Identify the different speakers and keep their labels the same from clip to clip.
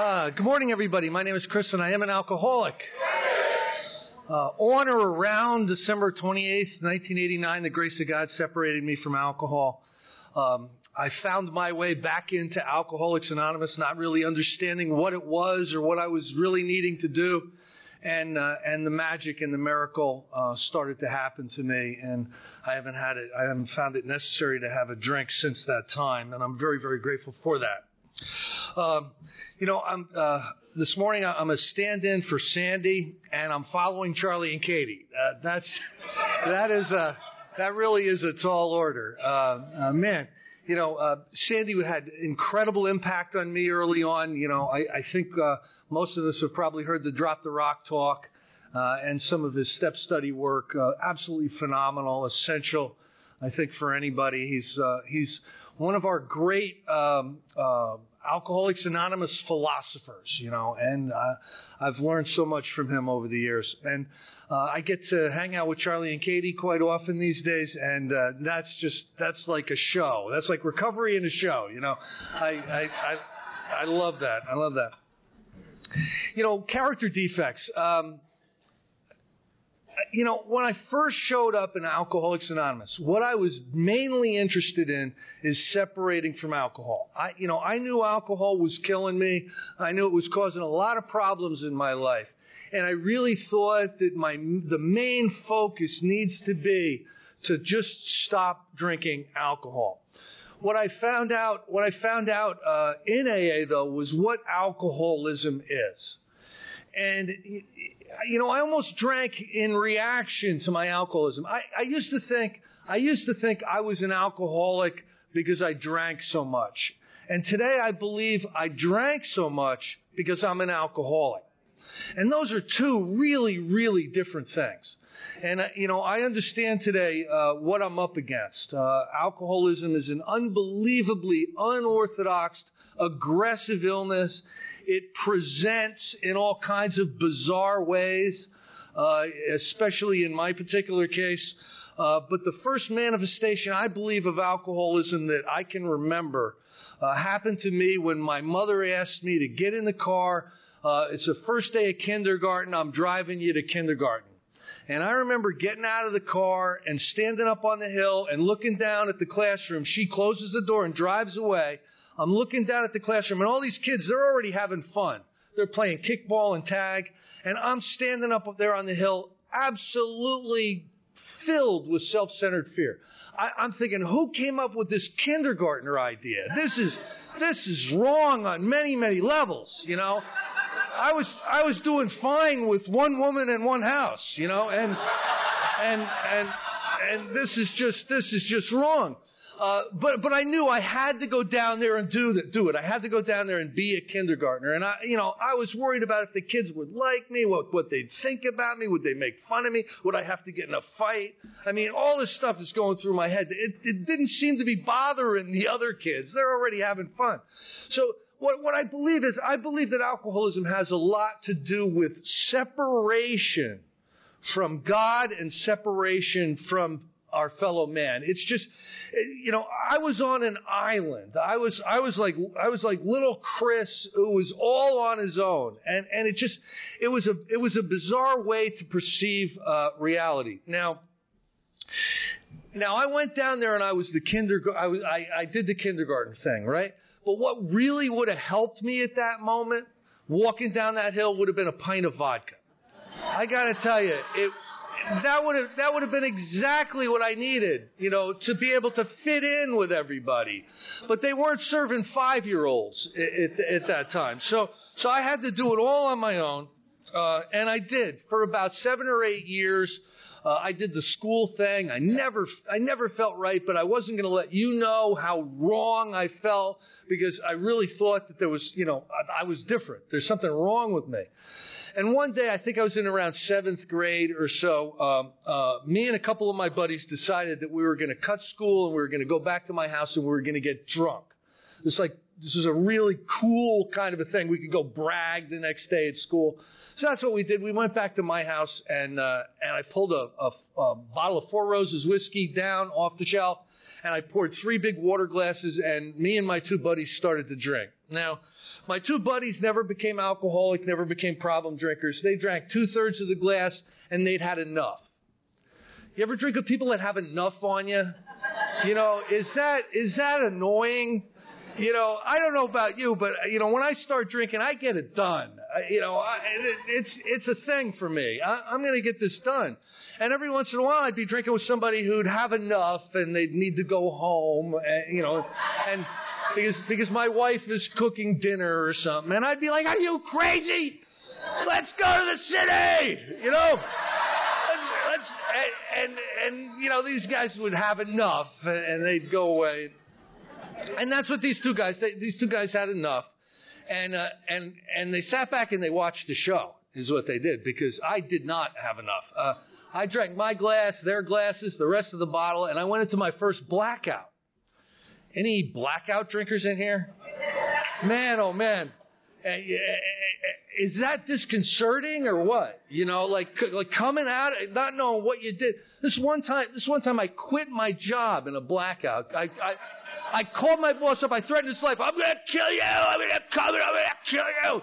Speaker 1: Uh, good morning, everybody. My name is Chris, and I am an alcoholic. Uh, on or around December 28th, 1989, the grace of God separated me from alcohol. Um, I found my way back into Alcoholics Anonymous, not really understanding what it was or what I was really needing to do. And, uh, and the magic and the miracle, uh, started to happen to me. And I haven't had it, I haven't found it necessary to have a drink since that time. And I'm very, very grateful for that. Um, you know, I'm, uh, this morning I'm a stand-in for Sandy, and I'm following Charlie and Katie. Uh, that's that is a that really is a tall order, uh, uh man. You know, uh, Sandy had incredible impact on me early on. You know, I, I think uh, most of us have probably heard the Drop the Rock talk and some of his step study work. absolutely phenomenal, essential I think for anybody. He's uh, he's one of our great um, uh, Alcoholics Anonymous philosophers, you know, and uh, I've learned so much from him over the years. And uh, I get to hang out with Charlie and Katie quite often these days, and uh, that's just that's like a show. That's like recovery in a show, you know. I I I, I love that. I love that. You know, character defects. Um, you know, when I first showed up in Alcoholics Anonymous, what I was mainly interested in is separating from alcohol. I, you know, I knew alcohol was killing me. I knew it was causing a lot of problems in my life. And I really thought that my, the main focus needs to be to just stop drinking alcohol. What I found out, what I found out, uh, in AA though was what alcoholism is. And you know, I almost drank in reaction to my alcoholism. I, I used to think, I used to think I was an alcoholic because I drank so much. And today I believe I drank so much because I'm an alcoholic. And those are two really, really different things. And, uh, you know, I understand today uh, what I'm up against. Uh, alcoholism is an unbelievably unorthodox, aggressive illness. It presents in all kinds of bizarre ways, uh, especially in my particular case. Uh, but the first manifestation, I believe, of alcoholism that I can remember uh, happened to me when my mother asked me to get in the car. Uh, it's the first day of kindergarten. I'm driving you to kindergarten. And I remember getting out of the car and standing up on the hill and looking down at the classroom. She closes the door and drives away. I'm looking down at the classroom and all these kids, they're already having fun. They're playing kickball and tag. And I'm standing up there on the hill, absolutely filled with self-centered fear. I, am thinking, who came up with this kindergartner idea? This is, this is wrong on many, many levels, you know? I was, I was doing fine with one woman and one house, you know, and, and, and, and this is just, this is just wrong. Uh, but but I knew I had to go down there and do that, do it. I had to go down there and be a kindergartner, and I, you know, I was worried about if the kids would like me, what what they'd think about me, would they make fun of me, would I have to get in a fight? I mean, all this stuff is going through my head. It, it didn't seem to be bothering the other kids. They're already having fun. So what, what I believe is, I believe that alcoholism has a lot to do with separation from God and separation from our fellow man. It's just, you know, I was on an island. I was, I was like, I was like little Chris who was all on his own. And, and it just, it was a, it was a bizarre way to perceive, uh, reality. Now, now I went down there and I was the kindergarten, I, was, I, I did the kindergarten thing, right? But what really would have helped me at that moment, walking down that hill would have been a pint of vodka. I gotta tell you, it, that would have that would have been exactly what I needed, you know, to be able to fit in with everybody. But they weren't serving five year olds at, at, that time, so so I had to do it all on my own, uh, and I did for about seven or eight years. Uh, I did the school thing. I never, I never felt right, but I wasn't going to let you know how wrong I felt because I really thought that there was, you know, I, I was different. There's something wrong with me. And one day, I think I was in around seventh grade or so, um, uh, me and a couple of my buddies decided that we were going to cut school and we were going to go back to my house and we were going to get drunk. It's like this was a really cool kind of a thing. We could go brag the next day at school. So that's what we did. We went back to my house and uh, and I pulled a, a, a bottle of Four Roses whiskey down off the shelf and I poured three big water glasses and me and my two buddies started to drink. Now, my two buddies never became alcoholic, never became problem drinkers. They drank two thirds of the glass and they'd had enough. You ever drink with people that have enough on you? You know, is that is that annoying? You know, I don't know about you, but you know, when I start drinking, I get it done. I, you know, I, it, it's it's a thing for me. I, I'm going to get this done. And every once in a while, I'd be drinking with somebody who'd have enough, and they'd need to go home. And, you know, and because because my wife is cooking dinner or something, and I'd be like, "Are you crazy? Let's go to the city!" You know. And, and and you know these guys would have enough, and they'd go away. And that's what these two guys, they, these two guys had enough. And, uh, and, and they sat back and they watched the show, is what they did, because I did not have enough. Uh, I drank my glass, their glasses, the rest of the bottle, and I went into my first blackout. Any blackout drinkers in here? Man, oh man. Uh, is that disconcerting or what? You know, like like coming out, not knowing what you did. This one time, this one time, I quit my job in a blackout. I, I I called my boss up. I threatened his life. I'm going to kill you. I'm going to come and I'm going to kill you.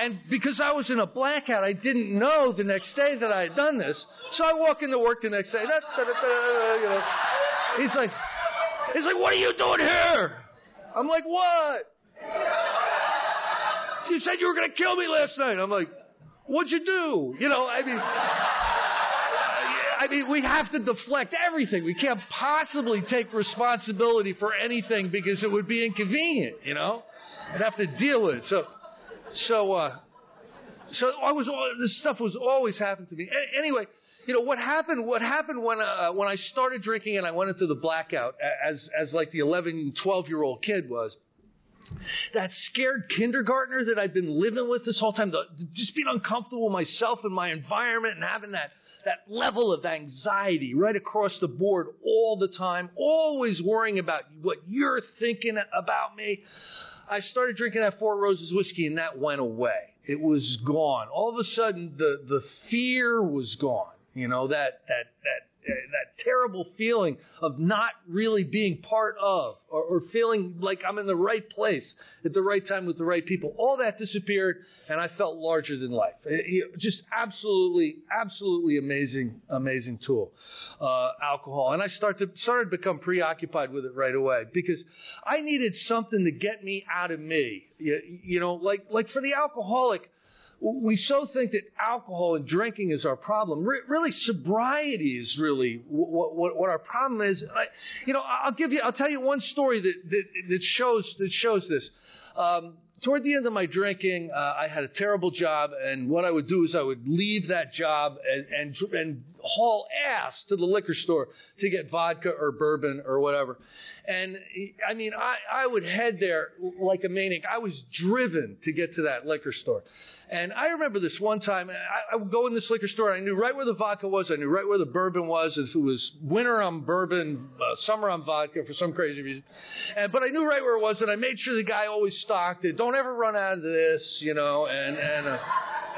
Speaker 1: And because I was in a blackout, I didn't know the next day that I had done this. So I walk into work the next day. Da, da, da, you know. He's like, he's like, what are you doing here? I'm like, what? You said you were going to kill me last night. I'm like, what'd you do? You know, I mean. I mean, we have to deflect everything. We can't possibly take responsibility for anything because it would be inconvenient, you know? I'd have to deal with it. So, so, uh, so I was, this stuff was always happening to me. Anyway, you know, what happened, what happened when, uh, when I started drinking and I went into the blackout as, as like the 11, 12 year old kid was, that scared kindergartner that I've been living with this whole time, the, just being uncomfortable with myself and my environment and having that, that level of anxiety right across the board all the time, always worrying about what you're thinking about me. I started drinking that Four Roses whiskey and that went away. It was gone. All of a sudden, the, the fear was gone. You know, that, that, that that terrible feeling of not really being part of or, or, feeling like I'm in the right place at the right time with the right people. All that disappeared and I felt larger than life. It, just absolutely, absolutely amazing, amazing tool, uh, alcohol. And I started, started to become preoccupied with it right away because I needed something to get me out of me. You, you know, like, like for the alcoholic, we so think that alcohol and drinking is our problem. Re- really, sobriety is really what, what, what our problem is. I, you know, I'll give you, I'll tell you one story that, that, that shows, that shows this. Um, toward the end of my drinking, uh, I had a terrible job, and what I would do is I would leave that job and, and, and haul ass to the liquor store to get vodka or bourbon or whatever. And I mean, I, I would head there like a maniac. I was driven to get to that liquor store. And I remember this one time, I, I would go in this liquor store, and I knew right where the vodka was, I knew right where the bourbon was. If it was winter on bourbon, uh, summer on vodka for some crazy reason. And, but I knew right where it was, and I made sure the guy always stocked it. Don't ever run out of this, you know, and, and, uh,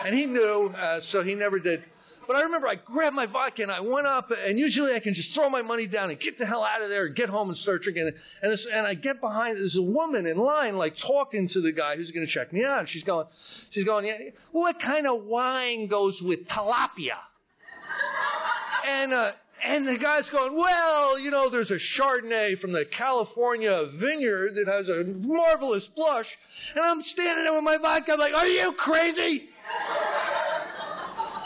Speaker 1: and he knew, uh, so he never did. But I remember I grabbed my vodka and I went up, and usually I can just throw my money down and get the hell out of there and get home and start drinking. And, this, and I get behind, there's a woman in line, like talking to the guy who's going to check me out. She's going, she's going, yeah, what kind of wine goes with tilapia? and, uh, and the guy's going, well, you know, there's a Chardonnay from the California vineyard that has a marvelous blush. And I'm standing there with my vodka. I'm like, are you crazy?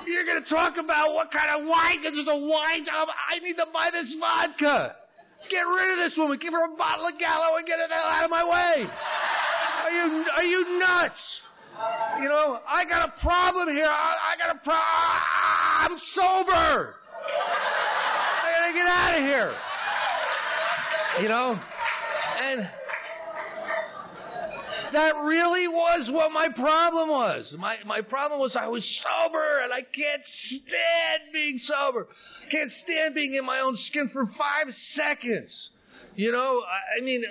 Speaker 1: You're going to talk about what kind of wine? Because there's a wine job. I need to buy this vodka. Get rid of this woman. Give her a bottle of Gallo and get her the hell out of my way. Are you are you nuts? You know, I got a problem here. I, I got a problem. I'm sober. I gotta get out of here. You know? And that really was what my problem was. My my problem was I was sober and I can't stand being sober. Can't stand being in my own skin for five seconds. You know, I, mean,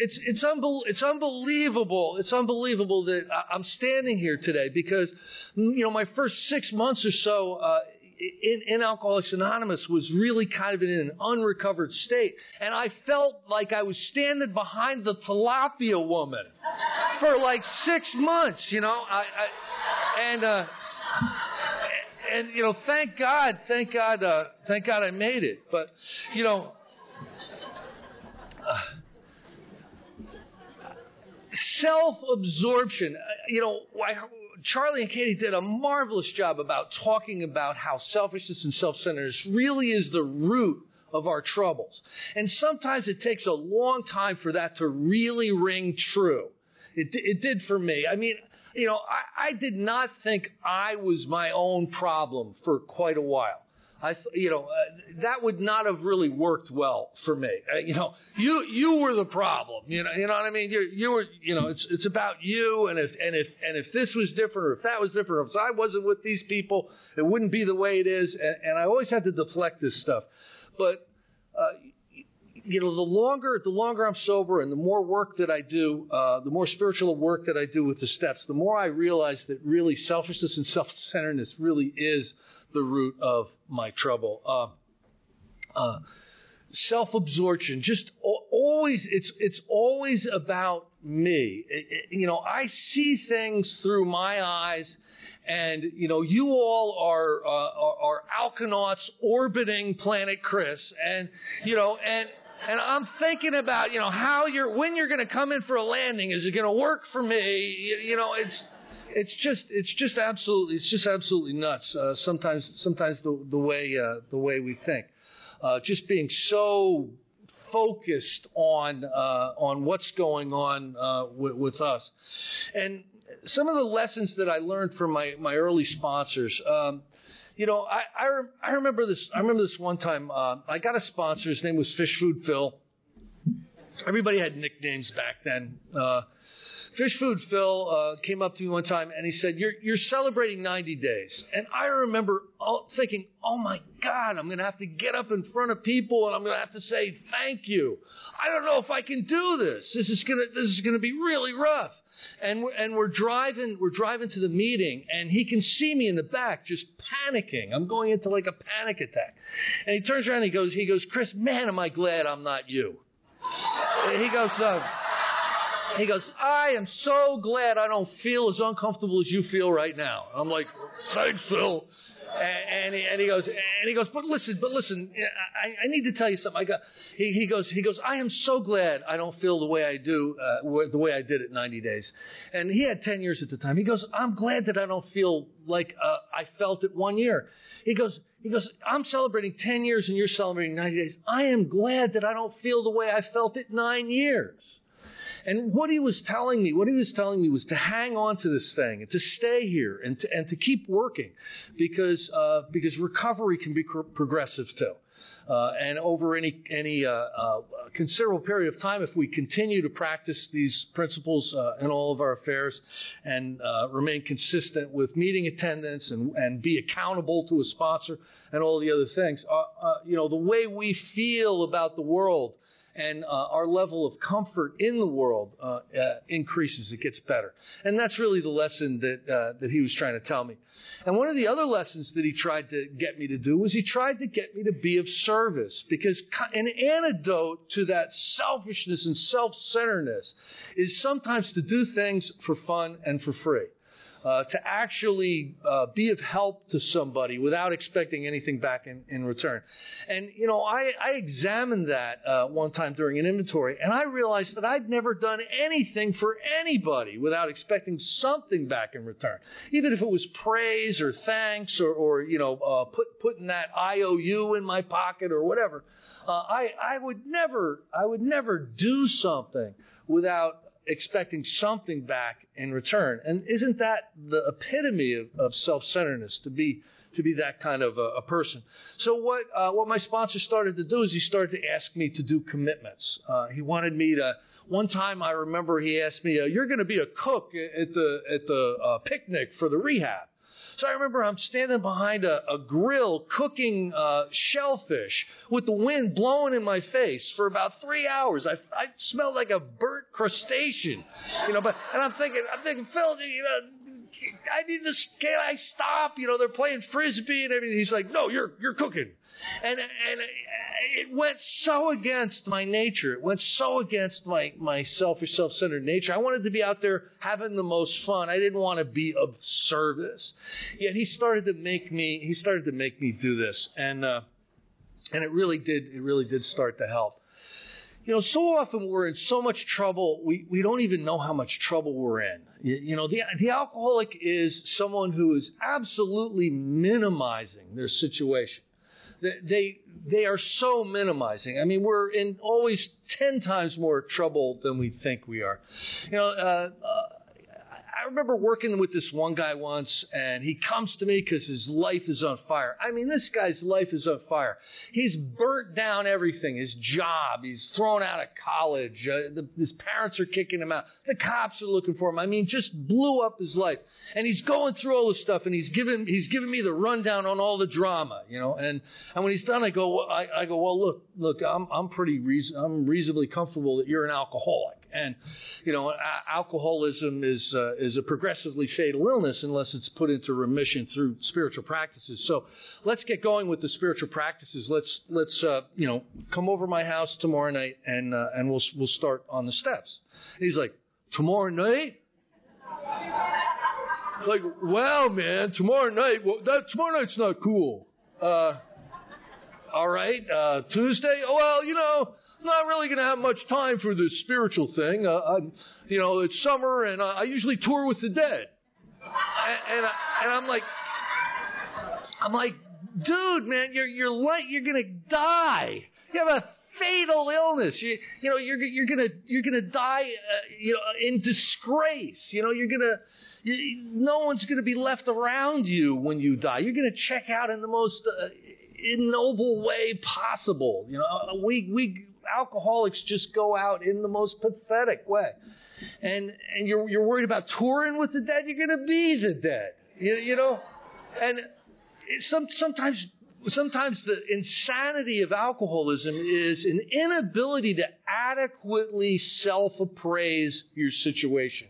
Speaker 1: it's it's unbel- it's unbelievable. It's unbelievable that I'm standing here today because, you know, my first six months or so. Uh, in, in, Alcoholics Anonymous was really kind of in an unrecovered state. And I felt like I was standing behind the tilapia woman for like six months, you know. I, I and, uh, and, you know, thank God, thank God, uh, thank God I made it. But, you know, self absorption. Uh, you know, I, Charlie and Katie did a marvelous job about talking about how selfishness and self centeredness really is the root of our troubles. And sometimes it takes a long time for that to really ring true. It, it did for me. I mean, you know, I, I did not think I was my own problem for quite a while. I, you know, uh, that would not have really worked well for me. Uh, you know, you you were the problem. You know, you know what I mean. You you were, you know, it's it's about you. And if and if and if this was different, or if that was different, or if I wasn't with these people, it wouldn't be the way it is. And, and I always had to deflect this stuff. But uh, you know, the longer the longer I'm sober and the more work that I do, uh, the more spiritual work that I do with the steps, the more I realize that really selfishness and self-centeredness really is the root of my trouble. Uh, uh, self-absorption, just always, it's, it's always about me. It, it, you know, I see things through my eyes and you know you all are uh, are, are alkanauts orbiting planet Chris, and you know and and I'm thinking about you know how you're when you're going to come in for a landing. Is it going to work for me? You, you know, it's it's just it's just absolutely it's just absolutely nuts. Uh, sometimes sometimes the the way uh, the way we think, uh, just being so focused on uh, on what's going on uh, with, with, us, and some of the lessons that I learned from my my early sponsors. Um, you know, I I, I, remember this. I remember this one time. Uh, I got a sponsor. His name was Fish Food Phil. Everybody had nicknames back then. Uh, Fish Food Phil uh, came up to me one time and he said, "You're you're celebrating 90 days." And I remember thinking, "Oh my God, I'm going to have to get up in front of people and I'm going to have to say thank you. I don't know if I can do this. This is going to this is going to be really rough." And we're, and we're driving we're driving to the meeting and he can see me in the back just panicking. I'm going into like a panic attack. And he turns around and he goes he goes, "Chris, man, am I glad I'm not you." he goes. Uh, he goes, I am so glad I don't feel as uncomfortable as you feel right now. I'm like, thanks, Phil. And, he, and he goes, and he goes, but listen, but listen, I, I need to tell you something. I got, he, he goes, he goes, I am so glad I don't feel the way I do, uh, the way I did at 90 days. And he had 10 years at the time. He goes, I'm glad that I don't feel like uh, I felt it one year. He goes, he goes, I'm celebrating 10 years and you're celebrating 90 days. I am glad that I don't feel the way I felt it nine years. And what he was telling me, what he was telling me was to hang on to this thing and to stay here and to, and to keep working because, uh, because recovery can be progressive too. Uh, and over any any uh, uh, considerable period of time, if we continue to practice these principles uh, in all of our affairs and uh, remain consistent with meeting attendance and, and be accountable to a sponsor and all the other things, uh, you know, the way we feel about the world and uh, our level of comfort in the world uh, uh, increases. It gets better, and that's really the lesson that uh, that he was trying to tell me. And one of the other lessons that he tried to get me to do was he tried to get me to be of service, because an antidote to that selfishness and self-centeredness is sometimes to do things for fun and for free uh, to actually uh, be of help to somebody without expecting anything back in, in return. And, you know, I, I examined that uh, one time during an inventory, and I realized that I'd never done anything for anybody without expecting something back in return, even if it was praise or thanks or, or you know, uh, put, putting that IOU in my pocket or whatever. Uh, I, I would never, I would never do something without expecting something back in return. And isn't that the epitome of, of self-centeredness to be to be that kind of a, a person. So what uh, what my sponsor started to do is he started to ask me to do commitments. Uh, he wanted me to. One time I remember he asked me, "You're going to be a cook at the at the uh, picnic for the rehab." So I remember I'm standing behind a, a grill cooking uh, shellfish with the wind blowing in my face for about three hours. I, I smelled like a burnt crustacean, you know. But and I'm thinking, I'm thinking, Phil, you know, I need to, can I stop? You know, they're playing frisbee and everything. He's like, no, you're, you're cooking. And, and it went so against my nature. It went so against my, my selfish, self-centered nature. I wanted to be out there having the most fun. I didn't want to be of service. Yet he started to make me, he started to make me do this. And, uh, and it really did, it really did start to help. You know, so often we're in so much trouble, we, we don't even know how much trouble we're in. You, you know, the, the alcoholic is someone who is absolutely minimizing their situation. They, they are so minimizing. I mean, we're in always 10 times more trouble than we think we are. You know, uh, remember working with this one guy once, and he comes to me because his life is on fire. I mean, this guy's life is on fire. He's burnt down everything his job, he's thrown out of college, uh, the, his parents are kicking him out, the cops are looking for him. I mean, just blew up his life. And he's going through all this stuff, and he's giving, he's giving me the rundown on all the drama, you know. And, and when he's done, I go, I, I go, well, look, look, I'm, I'm pretty, reason, I'm reasonably comfortable that you're an alcoholic. And, you know, alcoholism is, uh, is a progressively fatal illness unless it's put into remission through spiritual practices. So let's get going with the spiritual practices. Let's, let's, uh, you know, come over my house tomorrow night and, uh, and we'll, we'll start on the steps. And he's like, tomorrow night? like, well, man, tomorrow night, well, that, tomorrow night's not cool. Uh, all right, uh, Tuesday? Oh, well, you know, not really going to have much time for this spiritual thing. Uh, I, you know, it's summer, and I, I usually tour with the dead. And, and, I, and I'm like, I'm like, dude, man, you're you're light, you're going to die. You have a fatal illness. You, you know, you're you're gonna you're gonna die, uh, you know, in disgrace. You know, you're gonna, you, no one's gonna be left around you when you die. You're gonna check out in the most uh, ignoble way possible. You know, uh, we we alcoholics just go out in the most pathetic way. And, and you're, you're worried about touring with the dead, you're going to be the dead. You, you know? And some, sometimes, sometimes the insanity of alcoholism is an inability to adequately self appraise your situation.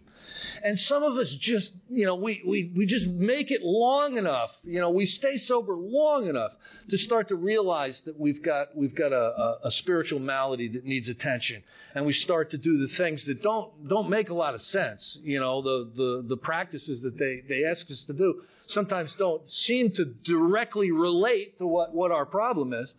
Speaker 1: And some of us just, you know, we, we, we just make it long enough, you know, we stay sober long enough to start to realize that we've got, we've got a, a, a spiritual malady that needs attention. And we start to do the things that don't, don't make a lot of sense. You know, the, the, the practices that they, they ask us to do sometimes don't seem to directly relate to what, what our problem is.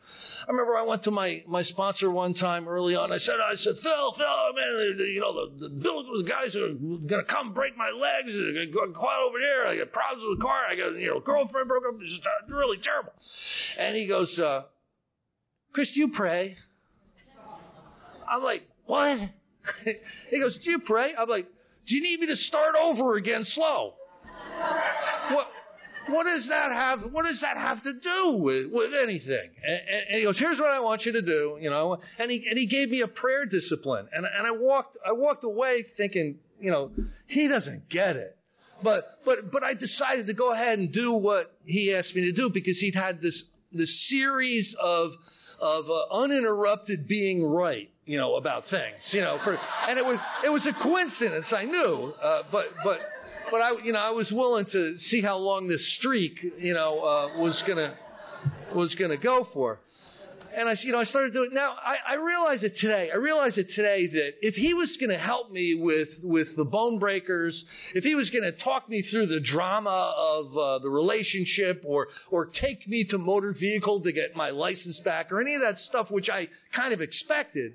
Speaker 1: I remember I went to my, my sponsor one time early on. I said, I said, Phil, Phil, man, you know, the, the, the guys are to come break my legs. Go quiet over there. I got problems with the car. I got, you know, girlfriend broke up. It's uh, really terrible. And he goes, uh, Chris, do you pray? I'm like, what? he goes, do you pray? I'm like, do you need me to start over again slow? what? What does that have? What does that have to do with with anything? And, and, he goes, "Here's what I want you to do," you know. And he and he gave me a prayer discipline, and and I walked I walked away thinking, you know, he doesn't get it. But, but, but I decided to go ahead and do what he asked me to do because he'd had this, this series of, of uh, uninterrupted being right, you know, about things, you know, for, and it was, it was a coincidence, I knew, uh, but, but, but I, you know, I was willing to see how long this streak, you know, uh, was gonna, was gonna go for. And I, you know, I started doing. Now I, I realize it today. I realize it today that if he was going to help me with with the bone breakers, if he was going to talk me through the drama of uh, the relationship, or or take me to motor vehicle to get my license back, or any of that stuff, which I kind of expected,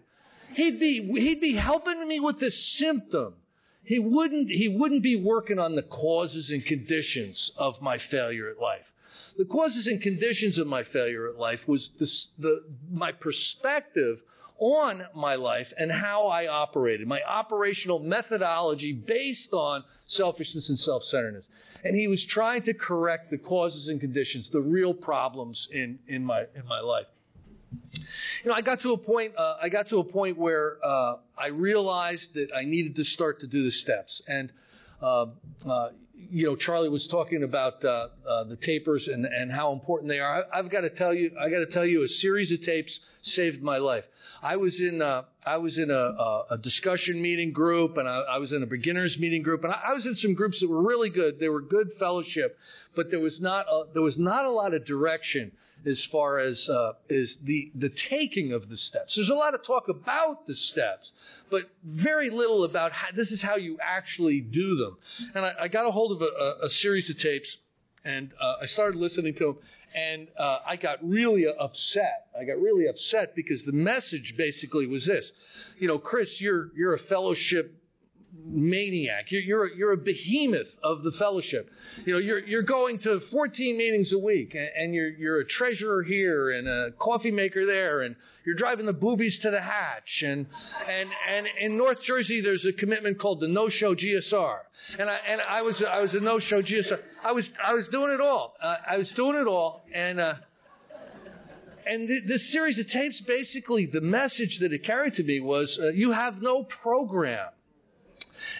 Speaker 1: he'd be he'd be helping me with the symptom. He wouldn't he wouldn't be working on the causes and conditions of my failure at life. The causes and conditions of my failure at life was the, my perspective on my life and how I operated, my operational methodology based on selfishness and self-centeredness. And he was trying to correct the causes and conditions, the real problems in, in my, in my life. You know, I got to a point. Uh, I got to a point where uh, I realized that I needed to start to do the steps. And uh, uh you know, Charlie was talking about uh, uh, the tapers and, and how important they are. I, have got to tell you, I got to tell you, a series of tapes saved my life. I was in, uh, I was in a, a, discussion meeting group, and I, I, was in a beginners meeting group, and I, I, was in some groups that were really good. They were good fellowship, but there was not, a, there was not a lot of direction as far as uh, is the the taking of the steps. There's a lot of talk about the steps, but very little about how, this is how you actually do them. And I, I got a hold of a, a, series of tapes, and uh, I started listening to them, and uh, I got really upset. I got really upset because the message basically was this: you know, Chris, you're you're a fellowship maniac. You're, you're, a, you're a behemoth of the fellowship. You know, you're, you're going to 14 meetings a week and, and you're, you're a treasurer here and a coffee maker there and you're driving the boobies to the hatch. And, and, and in North Jersey, there's a commitment called the no-show GSR. And I, and I was, I was a no-show GSR. I was, I was doing it all. Uh, I was doing it all. And, uh, and th- this series of tapes, basically, the message that it carried to me was, uh, you have no program.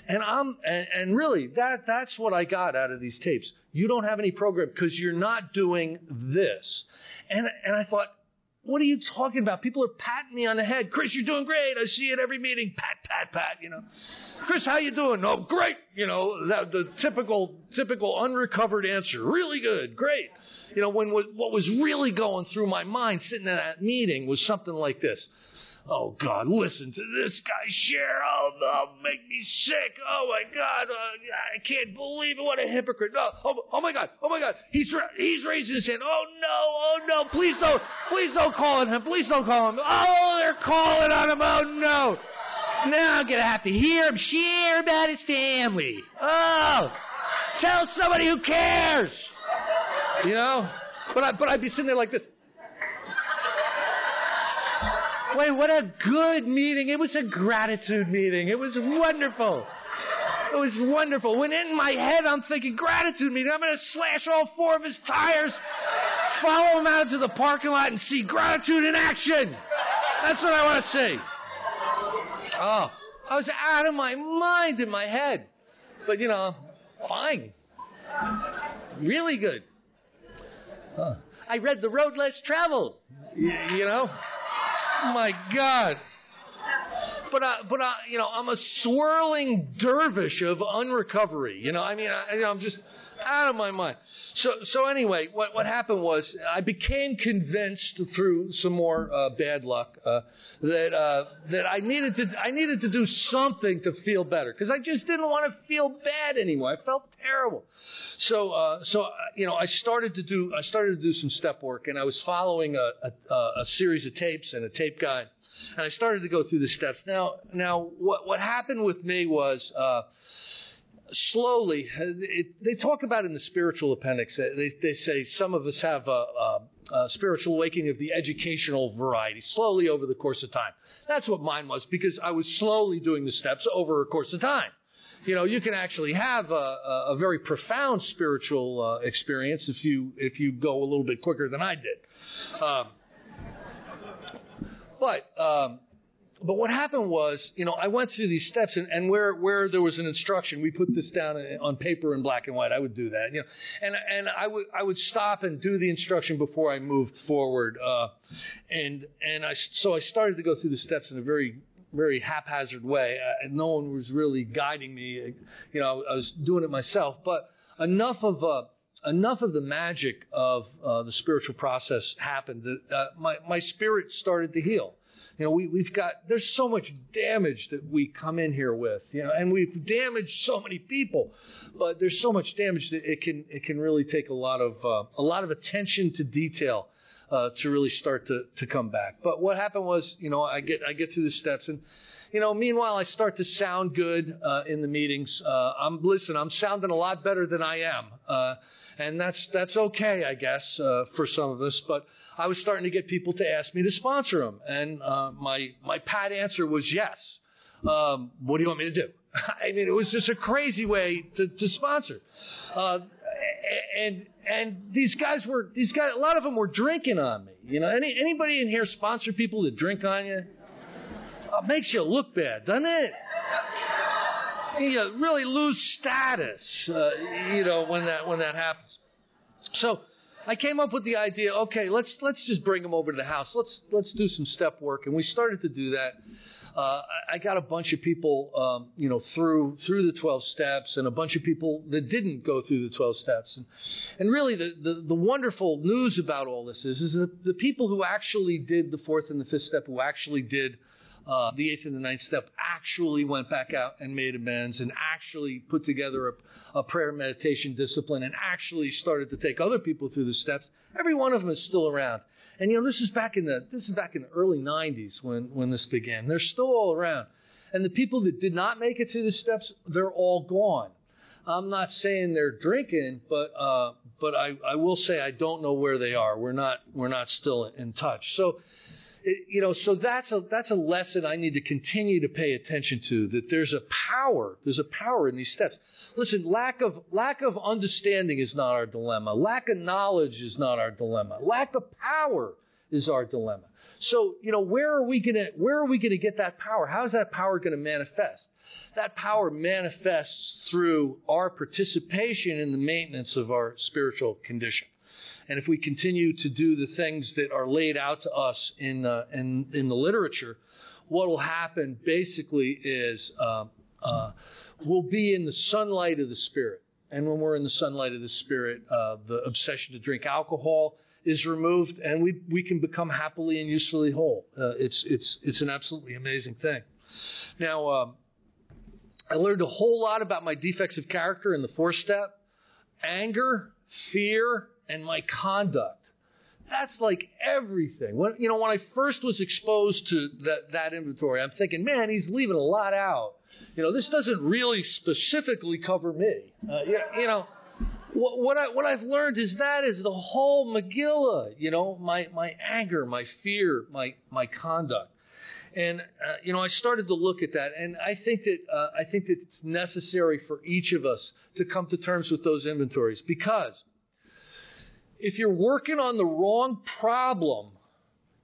Speaker 1: And I'm, and, and really, that, that's what I got out of these tapes. You don't have any program because you're not doing this. And, and I thought, what are you talking about? People are patting me on the head. Chris, you're doing great. I see you at every meeting. Pat, pat, pat, you know. Chris, how you doing? Oh, great. You know, that, the typical, typical unrecovered answer. Really good. Great. You know, when what was really going through my mind sitting in that meeting was something like this. Oh God, listen to this guy share. Oh, oh make me sick. Oh my God, uh, I can't believe it. What a hypocrite. No, oh, oh my God, oh my God. He's he's raising his hand. Oh no, oh no, please don't, please don't call on him. Please don't call him. Oh, they're calling on him. Oh no. Now I'm gonna have to hear him share about his family. Oh, tell somebody who cares. You know, but I but I'd be sitting there like this. Wait, what a good meeting. It was a gratitude meeting. It was wonderful. It was wonderful. When in my head, I'm thinking, gratitude meeting. I'm going to slash all four of his tires, follow him out to the parking lot, and see gratitude in action. That's what I want to see. Oh, I was out of my mind in my head. But, you know, fine. Really good. Huh. I read The Road Less Traveled. you know? My God. But I, but I, you know, I'm a swirling dervish of unrecovery. You know, I mean, I, you know, I'm just out of my mind. So, so anyway, what, what happened was I became convinced through some more uh, bad luck uh, that uh, that I needed to I needed to do something to feel better because I just didn't want to feel bad anymore. I felt terrible. So, uh, so uh, you know, I started to do I started to do some step work, and I was following a, a, a series of tapes and a tape guide and I started to go through the steps. Now, now, what what happened with me was uh, slowly, it, they talk about in the spiritual appendix, they, they say some of us have a, a, a, spiritual awakening of the educational variety, slowly over the course of time. That's what mine was, because I was slowly doing the steps over a course of time. You know, you can actually have a, a very profound spiritual uh, experience if you if you go a little bit quicker than I did. Um, but um, but what happened was, you know, I went through these steps, and, and where where there was an instruction, we put this down on paper in black and white. I would do that, you know, and and I would I would stop and do the instruction before I moved forward, uh, and and I so I started to go through the steps in a very very haphazard way, uh, no one was really guiding me. You know, I was doing it myself, but enough of uh, enough of the magic of uh, the spiritual process happened that uh, my my spirit started to heal. You know, we, we've got, there's so much damage that we come in here with, you know, and we've damaged so many people, but there's so much damage that it can, it can really take a lot of, uh, a lot of attention to detail. Uh, to really start to, to come back. But what happened was, you know, I get I get through the steps, and you know, meanwhile I start to sound good uh, in the meetings. Uh, I'm listen, I'm sounding a lot better than I am, uh, and that's that's okay, I guess, uh, for some of us. But I was starting to get people to ask me to sponsor them, and uh, my my pat answer was yes. Um, what do you want me to do? I mean, it was just a crazy way to, to sponsor. Uh, and and these guys were these guys. A lot of them were drinking on me. You know, any anybody in here sponsor people that drink on you? It makes you look bad, doesn't it? You really lose status, uh, you know, when that when that happens. So I came up with the idea. Okay, let's let's just bring them over to the house. Let's let's do some step work, and we started to do that uh, I got a bunch of people, um, you know, through through the 12 steps, and a bunch of people that didn't go through the 12 steps. And, and really, the, the, the wonderful news about all this is, is that the people who actually did the fourth and the fifth step, who actually did uh, the eighth and the ninth step actually went back out and made amends and actually put together a, a, prayer meditation discipline and actually started to take other people through the steps. Every one of them is still around. And you know, this is back in the this is back in the early 90s when when this began. They're still all around. And the people that did not make it through the steps, they're all gone. I'm not saying they're drinking, but uh, but I, I will say I don't know where they are. We're not we're not still in touch. So you know, so that's a that's a lesson I need to continue to pay attention to. That there's a power, there's a power in these steps. Listen, lack of lack of understanding is not our dilemma. Lack of knowledge is not our dilemma. Lack of power is our dilemma. So, you know, where are we gonna where are we gonna get that power? How is that power gonna manifest? That power manifests through our participation in the maintenance of our spiritual condition. And if we continue to do the things that are laid out to us in, uh, in, in the literature, what will happen basically is uh, uh, we'll be in the sunlight of the Spirit. And when we're in the sunlight of the Spirit, uh, the obsession to drink alcohol is removed, and we, we can become happily and usefully whole. Uh, it's, it's, it's an absolutely amazing thing. Now, um, I learned a whole lot about my defects of character in the fourth step anger, fear, and my conduct. That's like everything. When, you know, when I first was exposed to that, that inventory, I'm thinking, man, he's leaving a lot out. You know, this doesn't really specifically cover me. Uh, you, you know, what, what, I, what I've learned is that is the whole Megillah. You know, my, my anger, my fear, my, my conduct. And uh, you know, I started to look at that, and I think that uh, I think that it's necessary for each of us to come to terms with those inventories because if you're working on the wrong problem,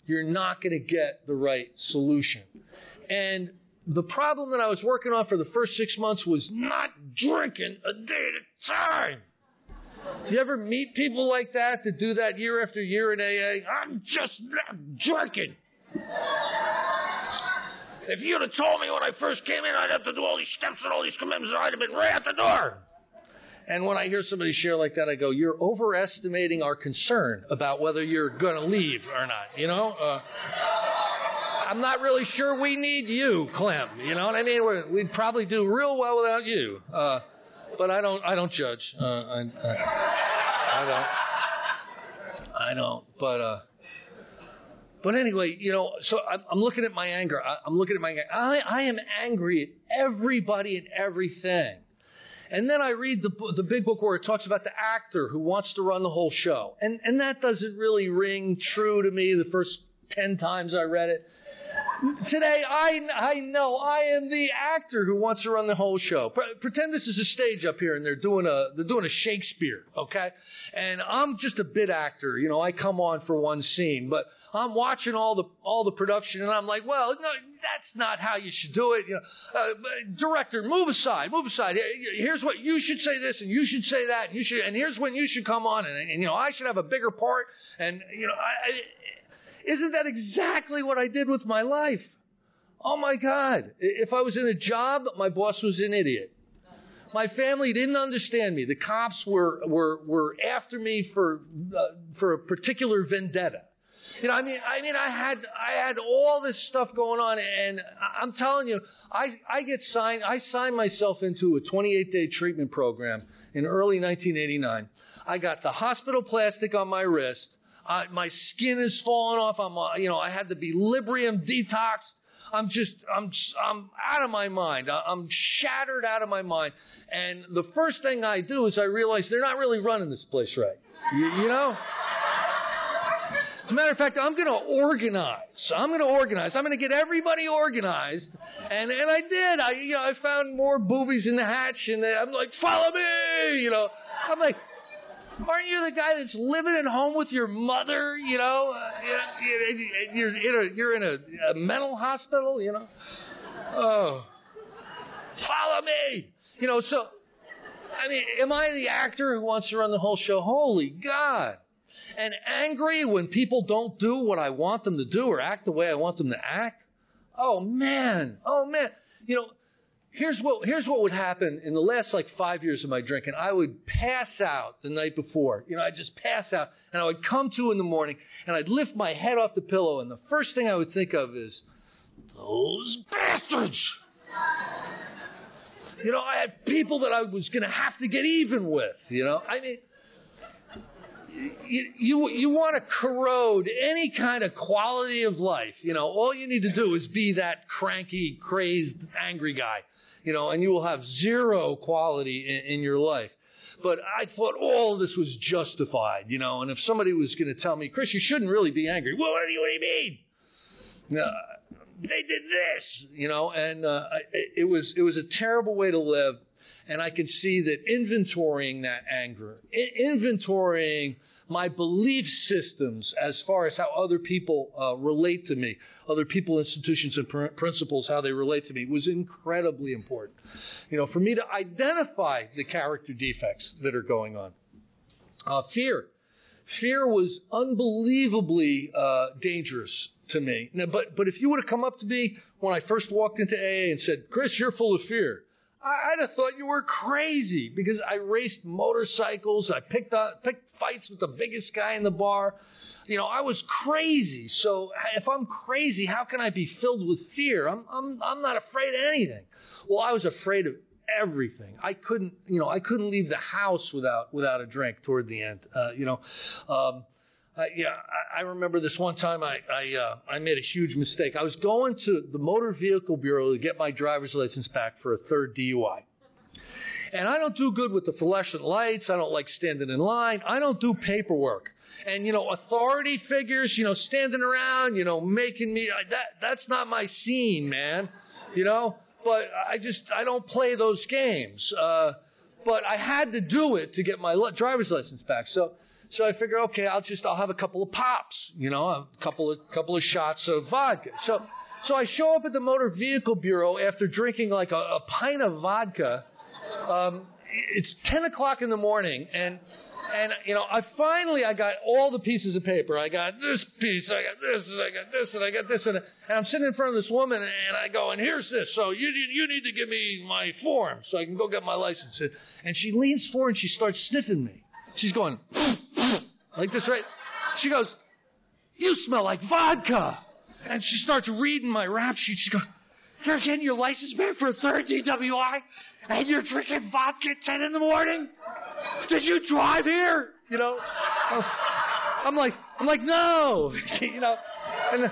Speaker 1: you're not going to get the right solution. And the problem that I was working on for the first six months was not drinking a day at a time. You ever meet people like that that do that year after year in AA? I'm just not drinking. If you'd have told me when I first came in I'd have to do all these steps and all these commitments, I'd have been right out the door. And when I hear somebody share like that, I go, you're overestimating our concern about whether you're going to leave or not. You know, uh, I'm not really sure we need you, Clem. You know what I mean? we would probably do real well without you. Uh, but I don't, I don't judge. Uh, I, I, I, don't. I don't. But, uh, but anyway, you know, so I'm, I'm looking at my anger. I, am looking at my anger. I, I am angry at everybody and everything. And then I read the, the big book where it talks about the actor who wants to run the whole show. And, and that doesn't really ring true to me the first 10 times I read it. Today, I, I know I am the actor who wants to run the whole show. pretend this is a stage up here and they're doing a, they're doing a Shakespeare, okay? And I'm just a bit actor, you know, I come on for one scene, but I'm watching all the, all the production and I'm like, well, no, that's not how you should do it. You know, uh, director, move aside, move aside. Here's what you should say this and you should say that and you should, and here's when you should come on and, and you know, I should have a bigger part and, you know, I, I isn't that exactly what I did with my life? Oh my God. If I was in a job, my boss was an idiot. My family didn't understand me. The cops were, were, were after me for, uh, for a particular vendetta. You know, I mean, I mean, I had, I had all this stuff going on, and I'm telling you, I, I get signed, I signed myself into a 28 day treatment program in early 1989. I got the hospital plastic on my wrist. My skin is falling off. I'm, uh, you know, I had to be Librium detoxed. I'm just, I'm, I'm out of my mind. I'm shattered out of my mind. And the first thing I do is I realize they're not really running this place right. You, you know? As a matter of fact, I'm going to organize. I'm going to organize. I'm going to get everybody organized. And, and I did. I, you know, I found more boobies in the hatch and I'm like, follow me, you know. I'm like, Aren't you the guy that's living at home with your mother? You know, uh, you're in a you're in a, a mental hospital. You know, oh, follow me. You know, so I mean, am I the actor who wants to run the whole show? Holy God! And angry when people don't do what I want them to do or act the way I want them to act. Oh man, oh man. You know, here's what here's what would happen in the last like five years of my drinking. I would pass out the night before. You know, I'd just pass out, and I would come to in the morning, and I'd lift my head off the pillow, and the first thing I would think of is those bastards. You know, I had people that I was going to have to get even with. You know, I mean. You, you, you want to corrode any kind of quality of life. You know, all you need to do is be that cranky, crazed, angry guy you know, and you will have zero quality in, in your life. But I thought all this was justified, you know, and if somebody was going to tell me, Chris, you shouldn't really be angry. Well, what do you, what do you mean? Uh, they did this, you know, and uh, it was it was a terrible way to live and I can see that inventorying that anger, inventorying my belief systems as far as how other people uh, relate to me, other people, institutions, and pr- principles, how they relate to me, was incredibly important. You know, for me to identify the character defects that are going on. Uh, fear. Fear was unbelievably uh, dangerous to me. Now, but, but if you would have come up to me when I first walked into AA and said, Chris, you're full of fear, I'd have thought you were crazy because I raced motorcycles. I picked up, picked fights with the biggest guy in the bar. You know, I was crazy. So if I'm crazy, how can I be filled with fear? I'm, I'm, I'm not afraid of anything. Well, I was afraid of everything. I couldn't, you know, I couldn't leave the house without, without a drink toward the end. Uh, you know, um, yeah, I, remember this one time I I, uh, I made a huge mistake. I was going to the motor vehicle bureau to get my driver's license back for a third DUI. And I don't do good with the fluorescent lights. I don't like standing in line. I don't do paperwork. And you know, authority figures, you know, standing around, you know, making me that that's not my scene, man. You know, but I just I don't play those games. Uh, but I had to do it to get my driver's license back. So so I figure, okay, I'll just I'll have a couple of pops, you know, a couple of couple of shots of vodka. So so I show up at the motor vehicle bureau after drinking like a, a pint of vodka. Um, it's ten o'clock in the morning, and and you know, I finally I got all the pieces of paper. I got this piece, I got this, and I got this, and I got this, and, and I'm sitting in front of this woman, and I go, and here's this. So you you need to give me my form so I can go get my license. And she leans forward and she starts sniffing me. She's going like this, right? She goes, "You smell like vodka," and she starts reading my rap sheet. She goes, "You're getting your license back for a third DWI, and you're drinking vodka at ten in the morning? Did you drive here?" You know, I'm like, I'm like, no, you know, and.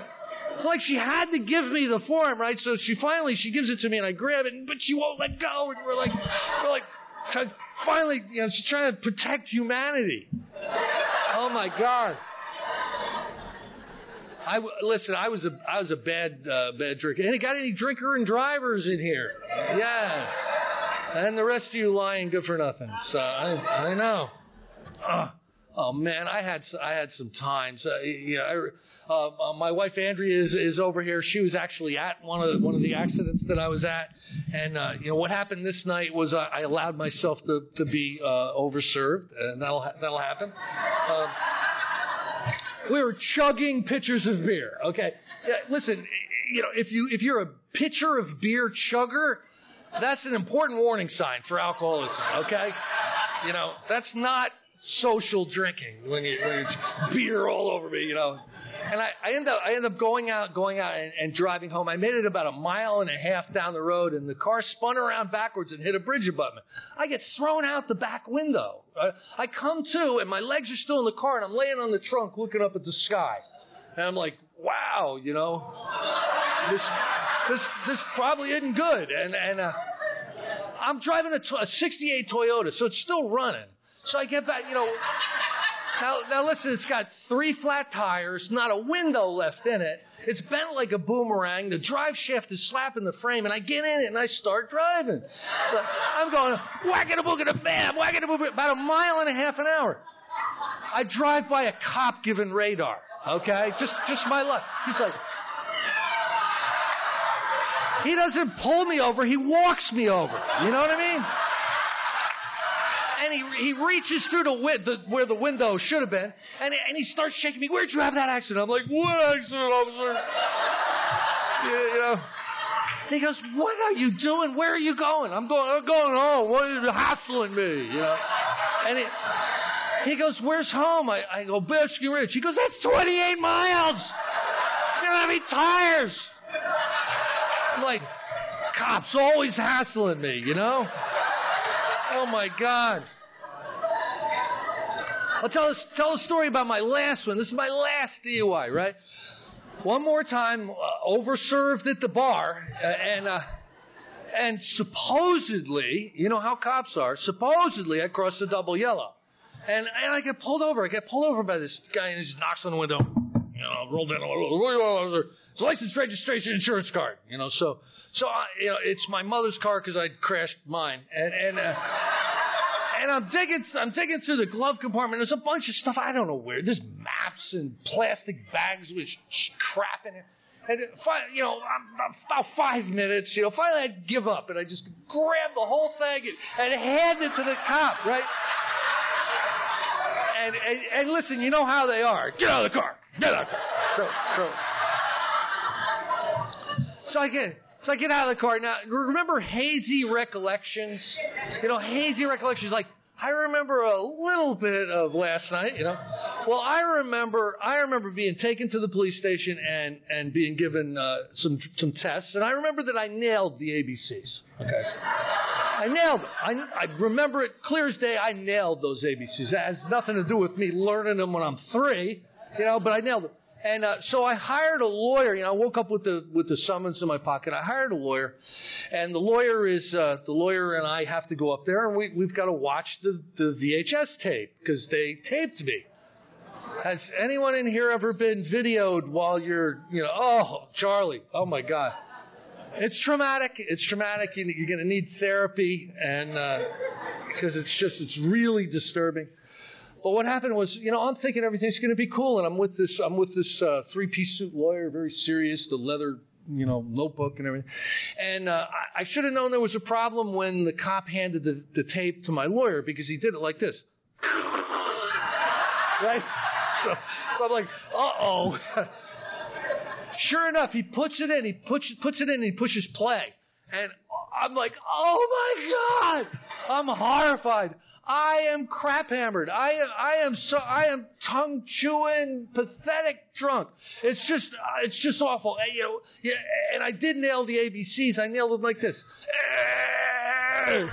Speaker 1: Like she had to give me the form, right? So she finally she gives it to me, and I grab it, but she won't let go. And we're like, we're like, finally, you know, she's trying to protect humanity. Oh my God. I listen. I was a I was a bad uh, bad drinker. Any got any drinker and drivers in here? Yeah. And the rest of you lying good for nothing. So I I know. Uh, Oh man, I had I had some times. Uh, you know, uh, uh, my wife Andrea is is over here. She was actually at one of the, one of the accidents that I was at, and uh, you know what happened this night was I, I allowed myself to to be uh, overserved, and that'll ha- that'll happen. Um, we were chugging pitchers of beer. Okay, yeah, listen, you know if you if you're a pitcher of beer chugger, that's an important warning sign for alcoholism. Okay, you know that's not social drinking when you, when you beer all over me, you know. And I, I end up, I end up going out, going out and, and driving home. I made it about a mile and a half down the road and the car spun around backwards and hit a bridge abutment. I get thrown out the back window. I, I come to and my legs are still in the car and I'm laying on the trunk looking up at the sky. And I'm like, wow, you know, this, this, this probably isn't good. And, and, uh, I'm driving a, a 68 Toyota, so it's still running. So I get back, you know, now, now listen, it's got three flat tires, not a window left in it. It's bent like a boomerang. The drive shaft is slapping the frame, and I get in it and I start driving. So I'm going whack it a book a bam, whack it a book about a mile and a half an hour. I drive by a cop giving radar. Okay, just just my luck. He's like, he doesn't pull me over, he walks me over. You know what I mean? And he, he reaches through the, the where the window should have been, and, and he starts shaking me. Where'd you have that accident? I'm like, what accident, officer? Yeah, you know. He goes, what are you doing? Where are you going? I'm going, I'm going home. What are you hassling me? You know. And he, he goes, where's home? I, I go, Biscuit Ridge. He goes, that's 28 miles. You don't have any tires. I'm like, cops always hassling me, you know? Oh my God. I'll tell, tell a story about my last one. This is my last DUI, right? One more time, uh, overserved at the bar, uh, and uh, and supposedly, you know how cops are. Supposedly, I crossed the double yellow, and and I get pulled over. I get pulled over by this guy, and he just knocks on the window. You know, roll down. It's a license, registration, insurance card. You know, so so I, you know, it's my mother's car because I crashed mine, and and. Uh, and I'm digging, I'm digging through the glove compartment. There's a bunch of stuff I don't know where. There's maps and plastic bags with crap in it. And you know, about five minutes, you know, finally I give up and I just grab the whole thing and, and hand it to the cop, right? And, and, and listen, you know how they are. Get out of the car. Get out of the car. So, so so I get so I get out of the car. Now remember hazy recollections? You know, hazy recollections like I remember a little bit of last night, you know. Well, I remember I remember being taken to the police station and and being given uh, some some tests, and I remember that I nailed the ABCs. Okay, I nailed. I, I remember it clear as day. I nailed those ABCs. It has nothing to do with me learning them when I'm three, you know. But I nailed it. And uh, so I hired a lawyer. You know, I woke up with the with the summons in my pocket. I hired a lawyer, and the lawyer is uh, the lawyer and I have to go up there, and we we've got to watch the the VHS tape because they taped me. Has anyone in here ever been videoed while you're, you know, oh, Charlie, oh my God. It's traumatic. It's traumatic. You're going to need therapy, and because uh, it's just, it's really disturbing. But what happened was, you know, I'm thinking everything's going to be cool, and I'm with this, I'm with this uh, three-piece suit lawyer, very serious, the leather, you know, notebook and everything. And uh, I, I should have known there was a problem when the cop handed the, the tape to my lawyer because he did it like this, right? So, so I'm like, uh oh. sure enough, he puts it in, he puts puts it in, and he pushes play, and I'm like, oh my god, I'm horrified. I am crap hammered. I am, I am so, I am tongue chewing, pathetic drunk. It's just, uh, it's just awful. And, you know, yeah, and I did nail the ABCs. I nailed them like this.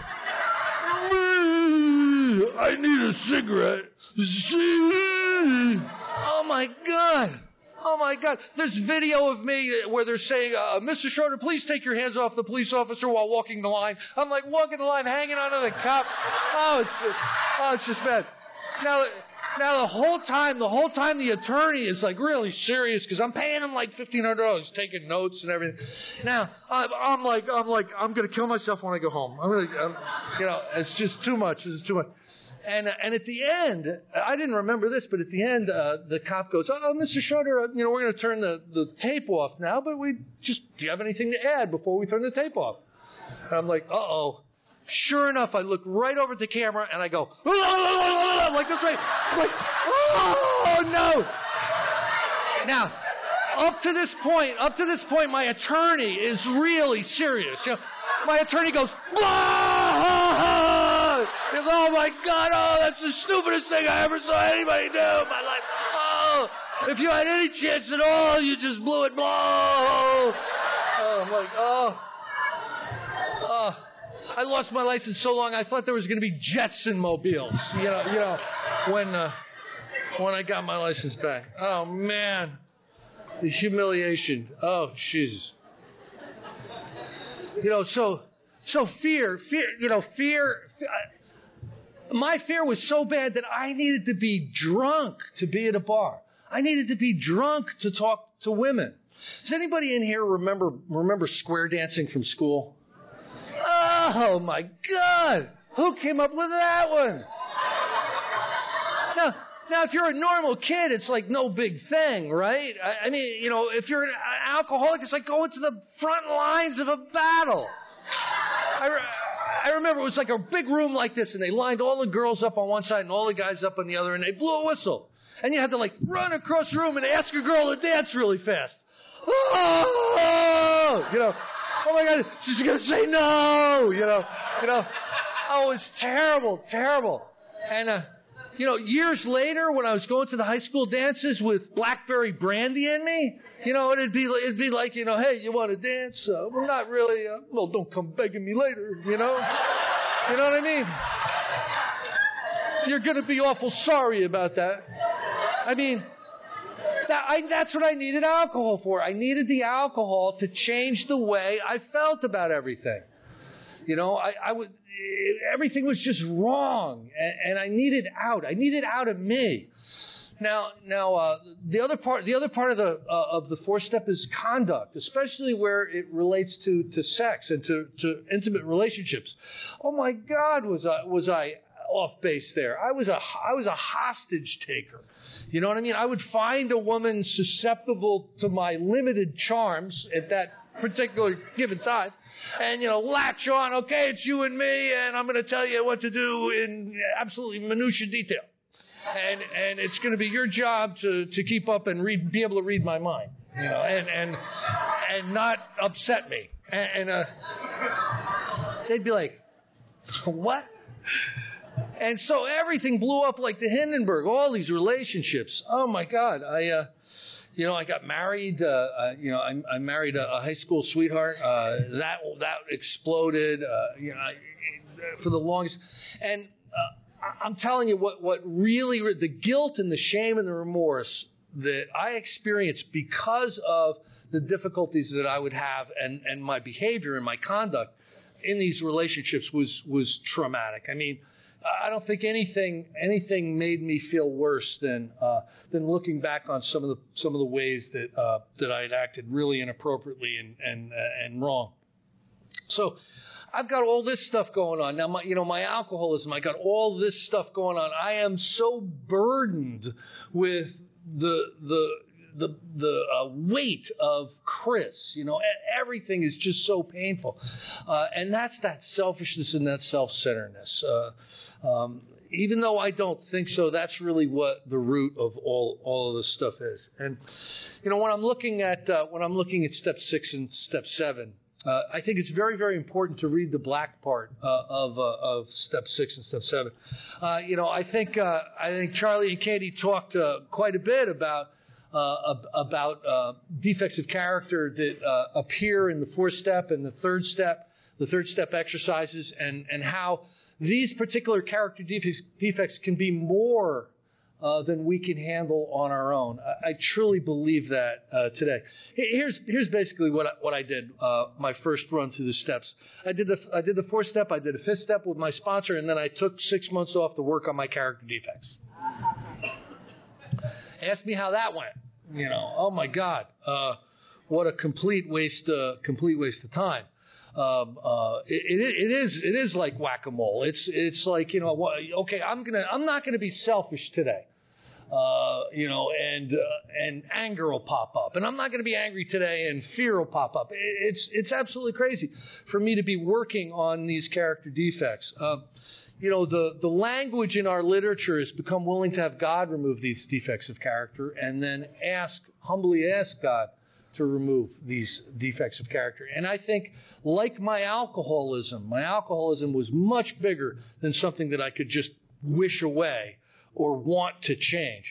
Speaker 1: I need a cigarette. Oh my God. Oh my God. There's video of me where they're saying, uh, Mr. Schroeder, please take your hands off the police officer while walking the line. I'm like walking the line, hanging onto the cop. Oh, it's just, oh, it's just bad. Now, now the whole time, the whole time the attorney is like really serious because I'm paying him like fifteen hundred dollars, taking notes and everything. Now I'm, like, I'm like, I'm gonna kill myself when I go home. I'm gonna, you know, it's just too much. It's too much. And, and at the end, I didn't remember this, but at the end, uh, the cop goes, "Oh, Mr. Schroeder, uh, you know, we're going to turn the, the tape off now, but we just, do you have anything to add before we turn the tape off?" And I'm like, "Uh oh." Sure enough, I look right over at the camera and I go, like this way, like, oh no! Now, up to this point, up to this point, my attorney is really serious. You know, my attorney goes, Goes, oh my God, oh, that's the stupidest thing I ever saw anybody do in my life. Oh, If you had any chance at all, you just blew it. Blow. Oh, I'm like, oh. Oh. I lost my license so long I thought there was going to be jets Jetson mobiles. You know, you know, when uh, when I got my license back. Oh man, the humiliation. Oh Jesus. You know, so so fear, fear. You know, fear. My fear was so bad that I needed to be drunk to be at a bar. I needed to be drunk to talk to women. Does anybody in here remember remember square dancing from school? Oh my God! Who came up with that one? Now, now, if you're a normal kid, it's like no big thing, right? I, I mean, you know, if you're an alcoholic, it's like going to the front lines of a battle. I, I remember it was like a big room like this, and they lined all the girls up on one side and all the guys up on the other, and they blew a whistle. And you had to like run across the room and ask a girl to dance really fast. Oh, you know, oh my God, she's gonna say no, you know, you know. Oh, it's terrible, terrible. And uh, you know, years later, when I was going to the high school dances with blackberry brandy in me, you know, it'd be it'd be like, you know, hey, you want to dance? Uh, well, not really. Uh, well, don't come begging me later, you know. You know what I mean? You're going to be awful sorry about that. I mean, that, I, that's what I needed alcohol for. I needed the alcohol to change the way I felt about everything. You know, I, I would everything was just wrong, and, and I needed out. I needed out of me. Now, now uh, the other part, the other part of the uh, of the four step is conduct, especially where it relates to to sex and to to intimate relationships. Oh my God, was I was I off base there? I was a I was a hostage taker. You know what I mean? I would find a woman susceptible to my limited charms at that particular given time and you know latch on. Okay, it's you and me, and I'm going to tell you what to do in absolutely minutia detail. And and it's going to be your job to to keep up and read, be able to read my mind, you know, and and and not upset me. And, and uh, they'd be like, what? And so everything blew up like the Hindenburg. All these relationships. Oh my God! I. Uh, you know, I got married. Uh, uh, you know, I, I married a, a high school sweetheart. Uh, that that exploded. Uh, you know, I, for the longest, and uh, I'm telling you, what what really the guilt and the shame and the remorse that I experienced because of the difficulties that I would have and and my behavior and my conduct in these relationships was was traumatic. I mean I don't think anything anything made me feel worse than uh, than looking back on some of the some of the ways that uh, that I had acted really inappropriately and and uh, and wrong. So I've got all this stuff going on now. My you know my alcoholism. I got all this stuff going on. I am so burdened with the the the the uh, weight of Chris. You know, everything is just so painful, uh, and that's that selfishness and that self centeredness. Uh, um, even though I don't think so, that's really what the root of all all of this stuff is. And you know, when I'm looking at uh, when I'm looking at step six and step seven, uh, I think it's very very important to read the black part uh, of uh, of step six and step seven. Uh, you know, I think uh, I think Charlie and Katie talked quite a bit about. About defects of character that appear in the fourth step and the third step, the third step exercises, and, and how these particular character defects, defects can be more uh, than we can handle on our own. I, I truly believe that uh, today. Here's here's basically what I, what I did uh, my first run through the steps. I did the I did the fourth step. I did a fifth step with my sponsor, and then I took six months off to work on my character defects. Ask me how that went. You know, oh my God, uh, what a complete waste uh, complete waste of time um, uh, it, it is it is like whack a mole. It's it's like you know okay I'm gonna I'm not gonna be selfish today. Uh, you know, and uh, and anger will pop up, and I'm not going to be angry today, and fear will pop up. It's it's absolutely crazy for me to be working on these character defects. Uh, you know, the the language in our literature has become willing to have God remove these defects of character, and then ask humbly ask God to remove these defects of character. And I think, like my alcoholism, my alcoholism was much bigger than something that I could just wish away or want to change.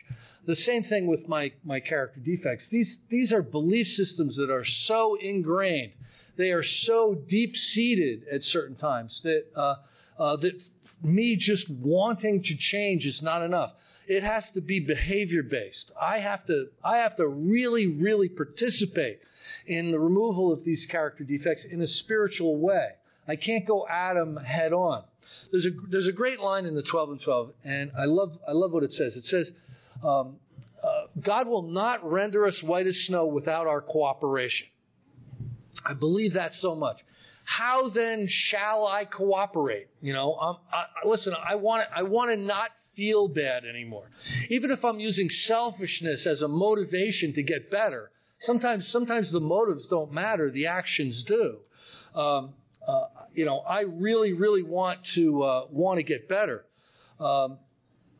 Speaker 1: The same thing with my, my character defects. These, these are belief systems that are so ingrained. They are so deep seated at certain times that, uh, uh, that me just wanting to change is not enough. It has to be behavior based. I have to, I have to really, really participate in the removal of these character defects in a spiritual way. I can't go at them head on. There's a, there's a great line in the 12 and 12, and I love, I love what it says. It says, um, uh, God will not render us white as snow without our cooperation. I believe that so much. How then shall I cooperate? You know, um, I, listen, I want I want to not feel bad anymore. Even if I'm using selfishness as a motivation to get better, sometimes sometimes the motives don't matter, the actions do. Um, uh, you know, I really, really want to uh, want to get better. Um,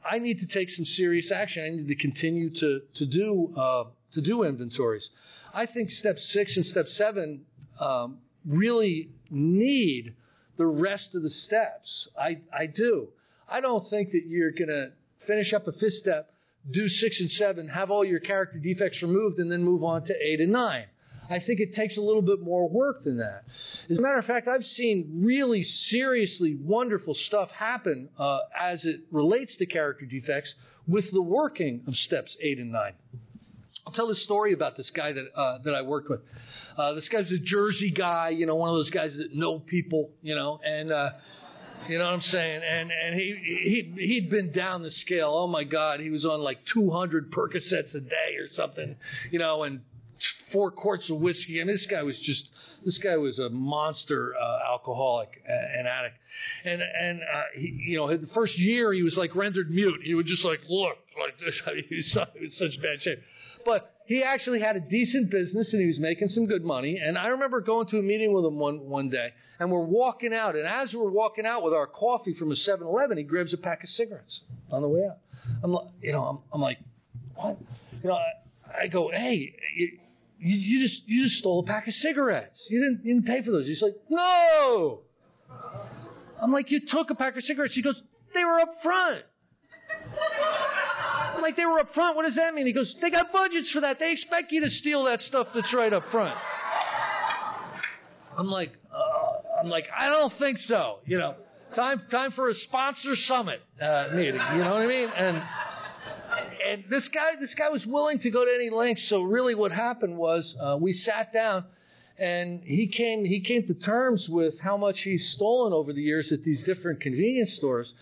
Speaker 1: I need to take some serious action. I need to continue to to do uh, to do inventories. I think step six and step seven um, really need the rest of the steps. I I do. I don't think that you're going to finish up a fifth step, do six and seven, have all your character defects removed, and then move on to eight and nine. I think it takes a little bit more work than that. As a matter of fact, I've seen really seriously wonderful stuff happen uh, as it relates to character defects with the working of steps eight and nine. I'll tell a story about this guy that uh, that I worked with. Uh, this guy's a Jersey guy, you know, one of those guys that know people, you know, and uh, you know what I'm saying? And and he he he'd been down the scale. Oh my God, he was on like 200 Percocets a day or something, you know, and four quarts of whiskey. I And this guy was just this guy was a monster uh, alcoholic and addict. And and uh, he, you know, the first year he was like rendered mute. He would just like look like this. Mean, he was, he was such bad shape. But he actually had a decent business and he was making some good money. And I remember going to a meeting with him one, one day and we're walking out. And as we're walking out with our coffee from a 7 Eleven, he grabs a pack of cigarettes on the way out. I'm like, you know, I'm, I'm like, what? You know, I, I go, hey, you, you, just you just stole a pack of cigarettes. You didn't you didn't pay for those. He's like, no. I'm like, you took a pack of cigarettes. He goes, they were up front like they were up front. What does that mean? He goes, they got budgets for that. They expect you to steal that stuff that's right up front. I'm like, uh, I'm like, I don't think so. You know, time time for a sponsor summit uh, meeting. You know what I mean? And and this guy this guy was willing to go to any lengths. So really, what happened was uh, we sat down and he came he came to terms with how much he's stolen over the years at these different convenience stores.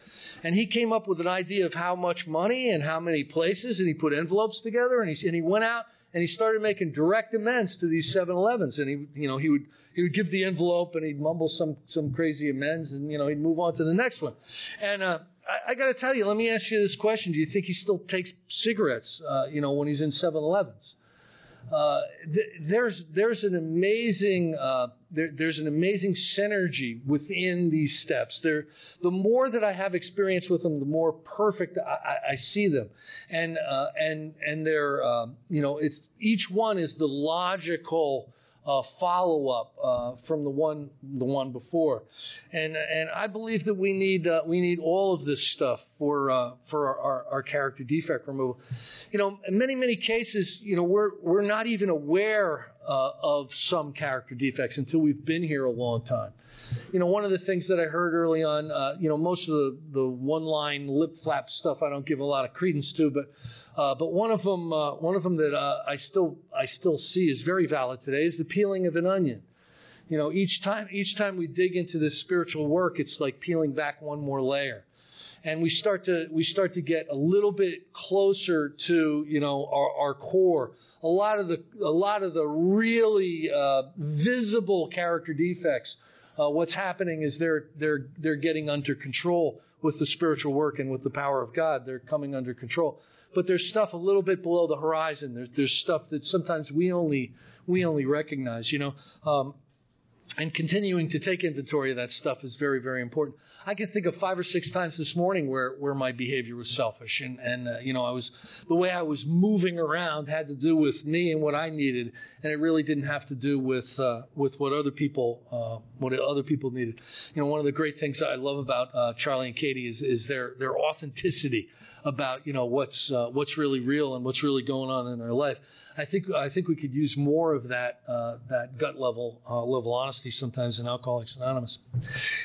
Speaker 1: And he came up with an idea of how much money and how many places and he put envelopes together and he and he went out and he started making direct amends to these 7-Elevens and he you know he would he would give the envelope and he'd mumble some some crazy amends and you know he'd move on to the next one. And uh I, I got to tell you, let me ask you this question: Do you think he still takes cigarettes, uh, you know, when he's in 7-Elevens? Uh, th- there's there's an amazing uh, there, there's an amazing synergy within these steps. There, the more that I have experience with them, the more perfect I, I see them, and uh, and and they're um, you know it's each one is the logical uh, follow up uh, from the one the one before, and and I believe that we need uh, we need all of this stuff for uh, for our, our, our, character defect removal. You know, in many many cases, you know, we're we're not even aware uh, of some character defects until we've been here a long time. You know, one of the things that I heard early on, uh, you know, most of the the one line lip flap stuff I don't give a lot of credence to, but uh, but one of them, uh, one of them that uh, I still I still see is very valid today is the peeling of an onion. You know, each time each time we dig into this spiritual work, it's like peeling back one more layer, and we start to we start to get a little bit closer to you know our, our core. A lot of the a lot of the really uh, visible character defects. Uh, what's happening is they're they're they're getting under control with the spiritual work and with the power of God. They're coming under control but there's stuff a little bit below the horizon. There's, there's stuff that sometimes we only we only recognize. You know, um, and continuing to take inventory of that stuff is very, very important. I can think of five or six times this morning where, where my behavior was selfish, and and uh, you know I was the way I was moving around had to do with me and what I needed, and it really didn't have to do with uh, with what other people uh, what other people needed. You know, one of the great things I love about uh, Charlie and Katie is is their their authenticity about you know what's uh, what's really real and what's really going on in their life. I think I think we could use more of that uh, that gut level level honesty sometimes in Alcoholics Anonymous.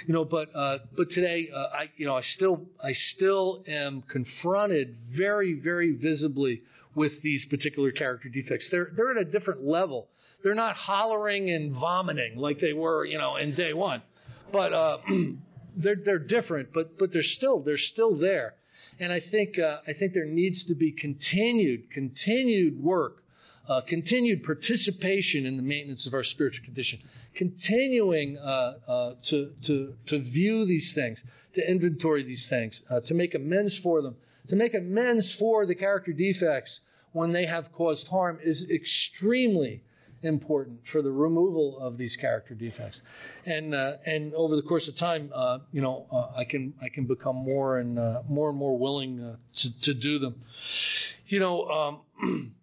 Speaker 1: You know, but uh, but today uh, I you know I still I still am confronted very very visibly with these particular character defects. They're they're at a different level. They're not hollering and vomiting like they were you know in day one, but uh, they're they're different. But but they're still they're still there. And I think uh, I think there needs to be continued continued work uh, continued participation in the maintenance of our spiritual condition, continuing uh, uh, to, to, to view these things, to inventory these things, uh, to make amends for them, to make amends for the character defects when they have caused harm is extremely important for the removal of these character defects. And uh, and over the course of time, uh, you know, I can I can become more and more and more willing to to do them. You know. Um,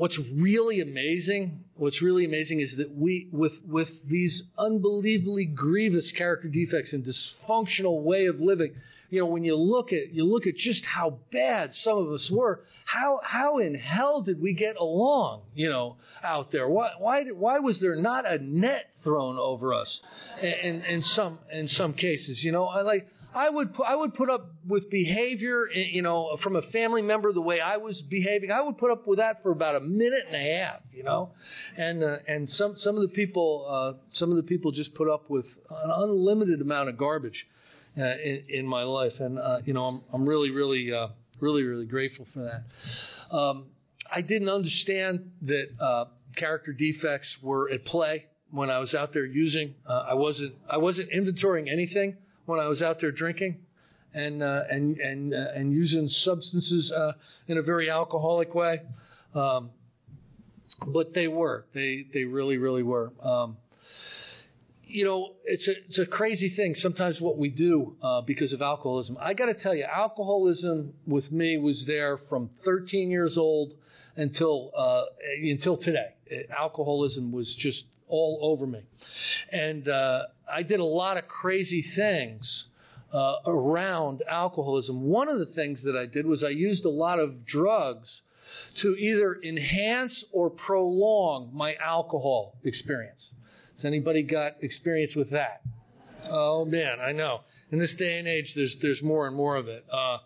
Speaker 1: what's really amazing, what's really amazing is that we, with, with these unbelievably grievous character defects and dysfunctional way of living, you know, when you look at, you look at just how bad some of us were, how, how in hell did we get along, you know, out there? Why, why, did, why was there not a net thrown over us in, in some, in some cases? You know, I like, I would I would put up with behavior, eh, you know, from a family member the way I was behaving. I would put up with that for about a minute and a half, you know, and uh, and some some of the people uh, some of the people just put up with an unlimited amount of garbage uh, in, in my life, and uh, you know I'm I'm really really uh, really really grateful for that. Um, I didn't understand that uh, character defects were at play when I was out there using. I wasn't I wasn't inventorying anything when I was out there drinking and uh, and and uh, and using substances uh, in a very alcoholic way. Um, but they were. They they really really were. Um, you know, it's a it's a crazy thing. Sometimes what we do uh, because of alcoholism. I got to tell you, alcoholism with me was there from 13 years old until uh, until today. Alcoholism was just all over me. And uh, I did a lot of crazy things uh, around alcoholism. One of the things that I did was I used a lot of drugs to either enhance or prolong my alcohol experience. Has anybody got experience with that? Oh man, I know. In this day and age, there's there's more and more of it. Uh,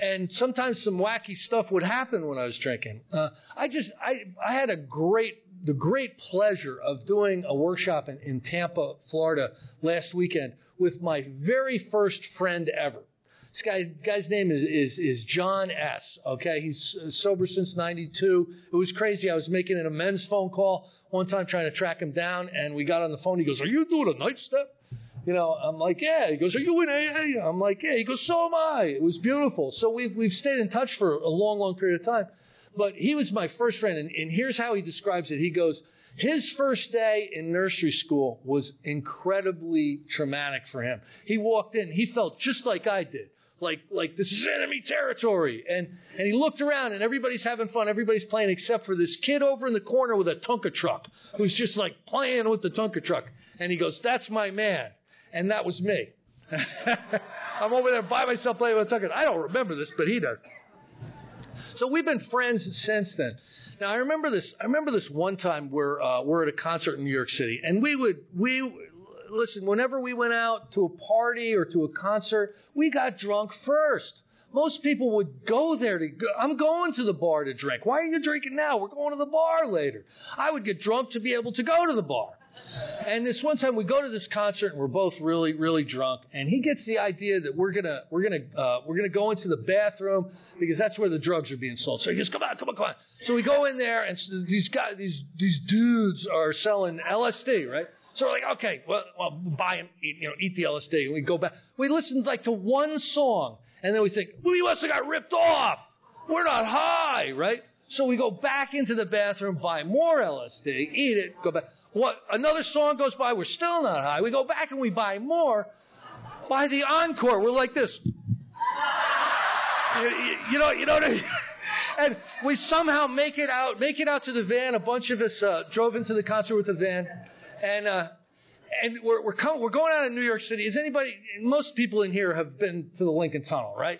Speaker 1: and sometimes some wacky stuff would happen when I was drinking. Uh, I just I I had a great the great pleasure of doing a workshop in, in Tampa, Florida last weekend with my very first friend ever. This guy, guy's name is, is, is John S. Okay, he's sober since '92. It was crazy. I was making an amends phone call one time trying to track him down, and we got on the phone. He goes, "Are you doing a night step?" You know, I'm like, "Yeah." He goes, "Are you in AA?" I'm like, "Yeah." He goes, "So am I." It was beautiful. So we've we've stayed in touch for a long, long period of time. But he was my first friend, and, and here's how he describes it. He goes, his first day in nursery school was incredibly traumatic for him. He walked in, he felt just like I did. Like, like this is enemy territory. And, and he looked around and everybody's having fun. Everybody's playing except for this kid over in the corner with a Tonka truck who's just like playing with the Tonka truck. And he goes, that's my man. And that was me. I'm over there by myself playing with a Tonka. I don't remember this, but he does. So we've been friends since then. Now I remember this. I remember this one time where uh, we're at a concert in New York City, and we would we listen. Whenever we went out to a party or to a concert, we got drunk first. Most people would go there to. Go, I'm going to the bar to drink. Why are you drinking now? We're going to the bar later. I would get drunk to be able to go to the bar. And this one time we go to this concert and we're both really, really drunk. And he gets the idea that we're gonna, we're gonna, uh, we're gonna go into the bathroom because that's where the drugs are being sold. So he goes, come on, come on, come on. So we go in there and these guys, these, these dudes are selling LSD, right? So we're like, okay, well, well buy them, eat, you know, eat the LSD. And we go back. We listen like to one song and then we think, we must have got ripped off. We're not high, right? So we go back into the bathroom, buy more LSD, eat it, go back. What? Another song goes by, we're still not high. We go back and we buy more. By the encore, we're like this. You, you know, you know what I mean? And we somehow make it out, make it out to the van. A bunch of us uh, drove into the concert with the van, and uh, and we're we're, we're going out of New York City. Is anybody? Most people in here have been to the Lincoln Tunnel, right?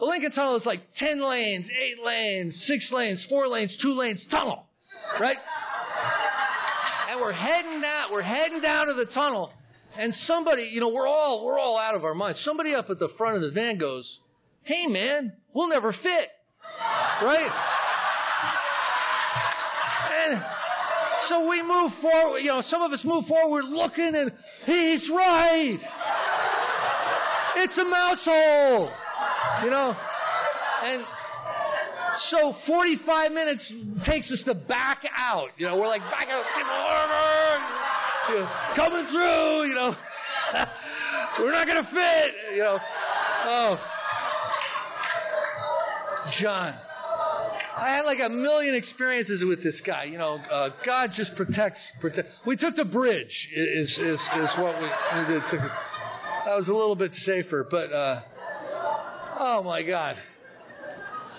Speaker 1: The Lincoln Tunnel is like ten lanes, eight lanes, six lanes, four lanes, two lanes tunnel, right? And we're heading down. We're heading down to the tunnel, and somebody, you know, we're all we're all out of our minds. Somebody up at the front of the van goes, "Hey, man, we'll never fit." Right? And so we move forward, you know, some of us move forward looking and he's right. It's a mouse hole. You know? And so 45 minutes takes us to back out. You know, we're like back out, you know, coming through, you know. we're not going to fit, you know. Oh. John. I had like a million experiences with this guy. You know, uh, God just protects. Protect. We took the bridge. Is is is what we, we did. Took, that was a little bit safer, but uh, oh my God.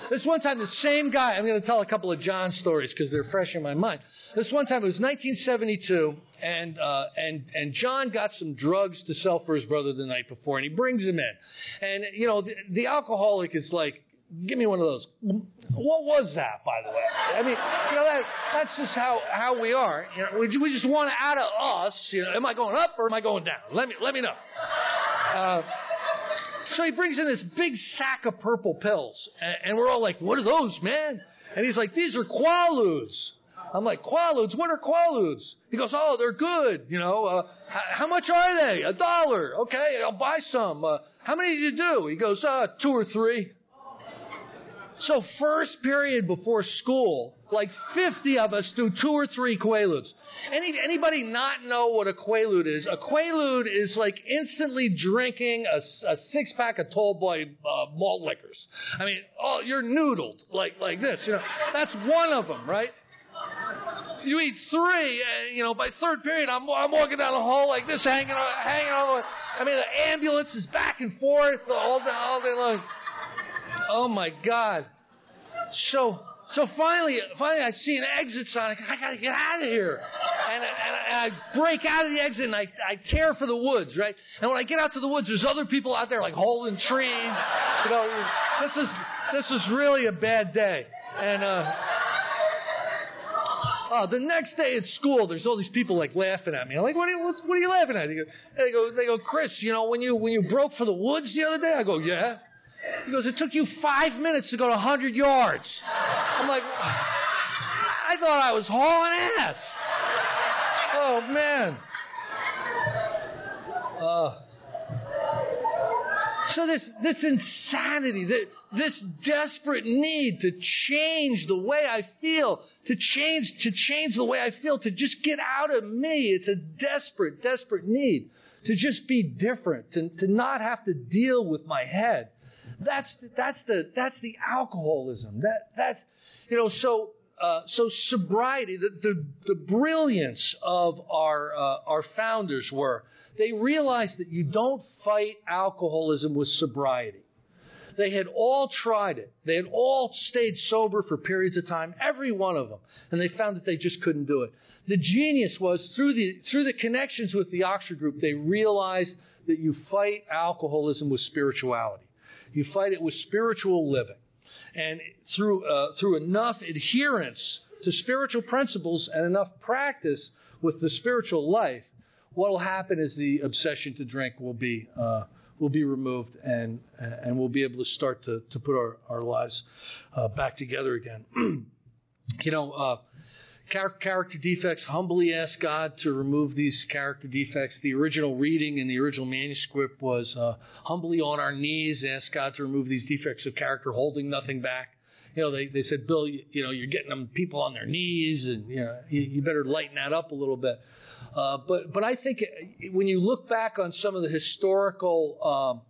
Speaker 1: This one time, the same guy. I'm going to tell a couple of John stories because they're fresh in my mind. This one time, it was 1972, and uh, and and John got some drugs to sell for his brother the night before, and he brings them in. And you know, the, the alcoholic is like Give me one of those. What was that, by the way? I mean, you know, that, that's just how, how we are. You know, we, we just want out of us. You know, am I going up or am I going down? Let me, let me know. Uh, so he brings in this big sack of purple pills, and, we're all like, "What are those, man?" And he's like, "These are Quaaludes." I'm like, Quaaludes? What are Quaaludes? He goes, Oh, they're good. You know, uh, how much are they? A dollar. Okay, I'll buy some. Uh, how many did you do? He goes, uh, two or three. So first period before school, like 50 of us do two or three Quaaludes. Any, anybody not know what a Quaalude is? A Quaalude is like instantly drinking a, a six pack of tall boy uh, malt liquors. I mean, oh, you're noodled like, like this, you know. That's one of them, right? You eat three, and you know, by third period, I'm, I'm walking down the hall like this, hanging on, hanging on. I mean, the ambulance is back and forth all day, all day long. Oh my God. So, so finally, finally I see an exit sign. I gotta get out of here. And, and, and I break out of the exit and I, I tear for the woods, right? And when I get out to the woods, there's other people out there like holding trees. You know, this is, this is really a bad day. And, uh, uh, the next day at school, there's all these people like laughing at me. I'm like, what are you, what, are you laughing at? They go, they go, Chris, you know, when you, when you broke for the woods the other day? I go, yeah. He goes, it took you five minutes to go to 100 yards. I'm like, I thought I was hauling ass. Oh, man. Uh, so this, this insanity, this desperate need to change the way I feel, to change, to change the way I feel, to just get out of me. It's a desperate, desperate need to just be different, to, to not have to deal with my head. That's that's the that's the alcoholism. That that's you know so uh, so sobriety. The, the the brilliance of our uh, our founders were they realized that you don't fight alcoholism with sobriety. They had all tried it. They had all stayed sober for periods of time, every one of them, and they found that they just couldn't do it. The genius was through the through the connections with the Oxford group, they realized that you fight alcoholism with spirituality. You fight it with spiritual living. And through, uh, through enough adherence to spiritual principles and enough practice with the spiritual life, what will happen is the obsession to drink will be, uh, will be removed and, and we'll be able to start to, to put our, our lives uh, back together again. you know, uh, character defects, humbly ask God to remove these character defects. The original reading in the original manuscript was uh, humbly on our knees, ask God to remove these defects of character, holding nothing back. You know, they, they said, Bill, you, you know, you're getting them people on their knees, and you know, you, you better lighten that up a little bit. Uh, but but I think when you look back on some of the historical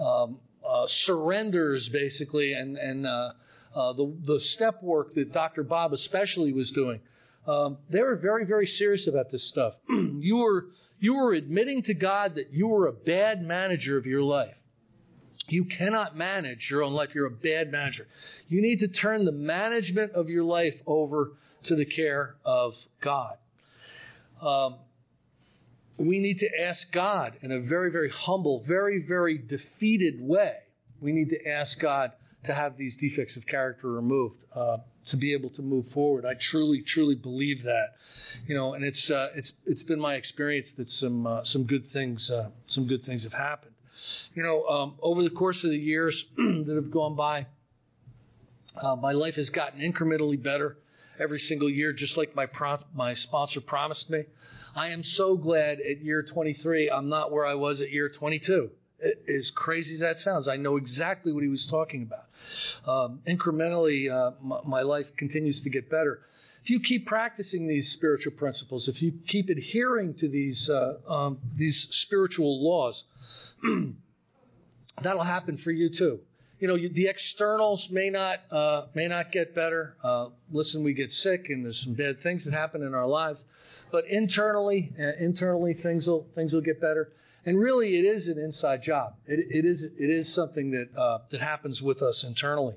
Speaker 1: um, um, uh, surrenders, basically, and and uh, uh, the the step work that Dr. Bob especially was doing. Um, they were very, very serious about this stuff. you were you were admitting to God that you were a bad manager of your life. You cannot manage your own life. You're a bad manager. You need to turn the management of your life over to the care of God. Um, we need to ask God in a very, very humble, very, very defeated way. We need to ask God to have these defects of character removed. Uh, to be able to move forward. I truly, truly believe that, you know, and it's uh, it's it's been my experience that some uh, some good things uh, some good things have happened. You know, um, over the course of the years that have gone by, uh, my life has gotten incrementally better every single year, just like my pro- my sponsor promised me. I am so glad at year 23 I'm not where I was at year 22. As crazy as that sounds, I know exactly what he was talking about. Um, incrementally, uh, my, my life continues to get better. If you keep practicing these spiritual principles, if you keep adhering to these uh, um, these spiritual laws, that'll happen for you too. You know, you, the externals may not uh, may not get better. Uh, listen, we get sick, and there's some bad things that happen in our lives, but internally, uh, internally things will things will get better. And really, it is an inside job. It, it is it is something that uh, that happens with us internally.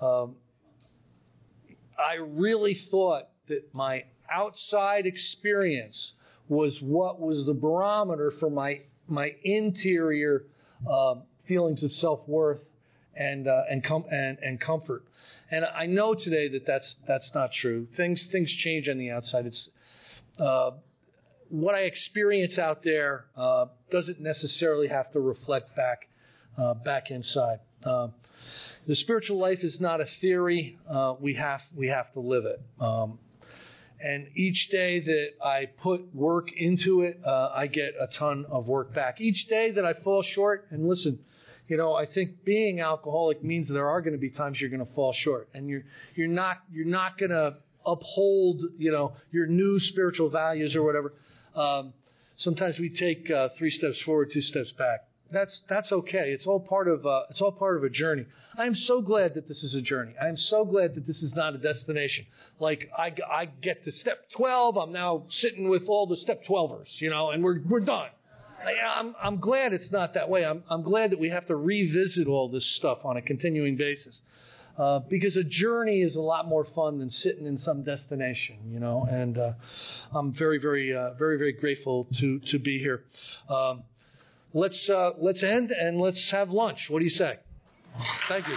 Speaker 1: Um, I really thought that my outside experience was what was the barometer for my my interior uh, feelings of self worth and uh, and, com- and and comfort. And I know today that that's that's not true. Things things change on the outside. It's uh, what I experience out there uh, doesn't necessarily have to reflect back uh, back inside. Uh, the spiritual life is not a theory. Uh, we have we have to live it. Um, and each day that I put work into it, uh, I get a ton of work back. Each day that I fall short, and listen, you know, I think being alcoholic means there are going to be times you're going to fall short, and you're you're not you're not going to uphold you know your new spiritual values or whatever. Um, sometimes we take uh, three steps forward, two steps back. That's that's okay. It's all part of uh, it's all part of a journey. I am so glad that this is a journey. I am so glad that this is not a destination. Like I, I get to step 12, I'm now sitting with all the step 12ers, you know, and we're we're done. I, I'm I'm glad it's not that way. I'm I'm glad that we have to revisit all this stuff on a continuing basis. Uh, because a journey is a lot more fun than sitting in some destination, you know. And uh, I'm very, very, uh, very, very grateful to to be here. Um, let's uh, let's end and let's have lunch. What do you say? Thank you.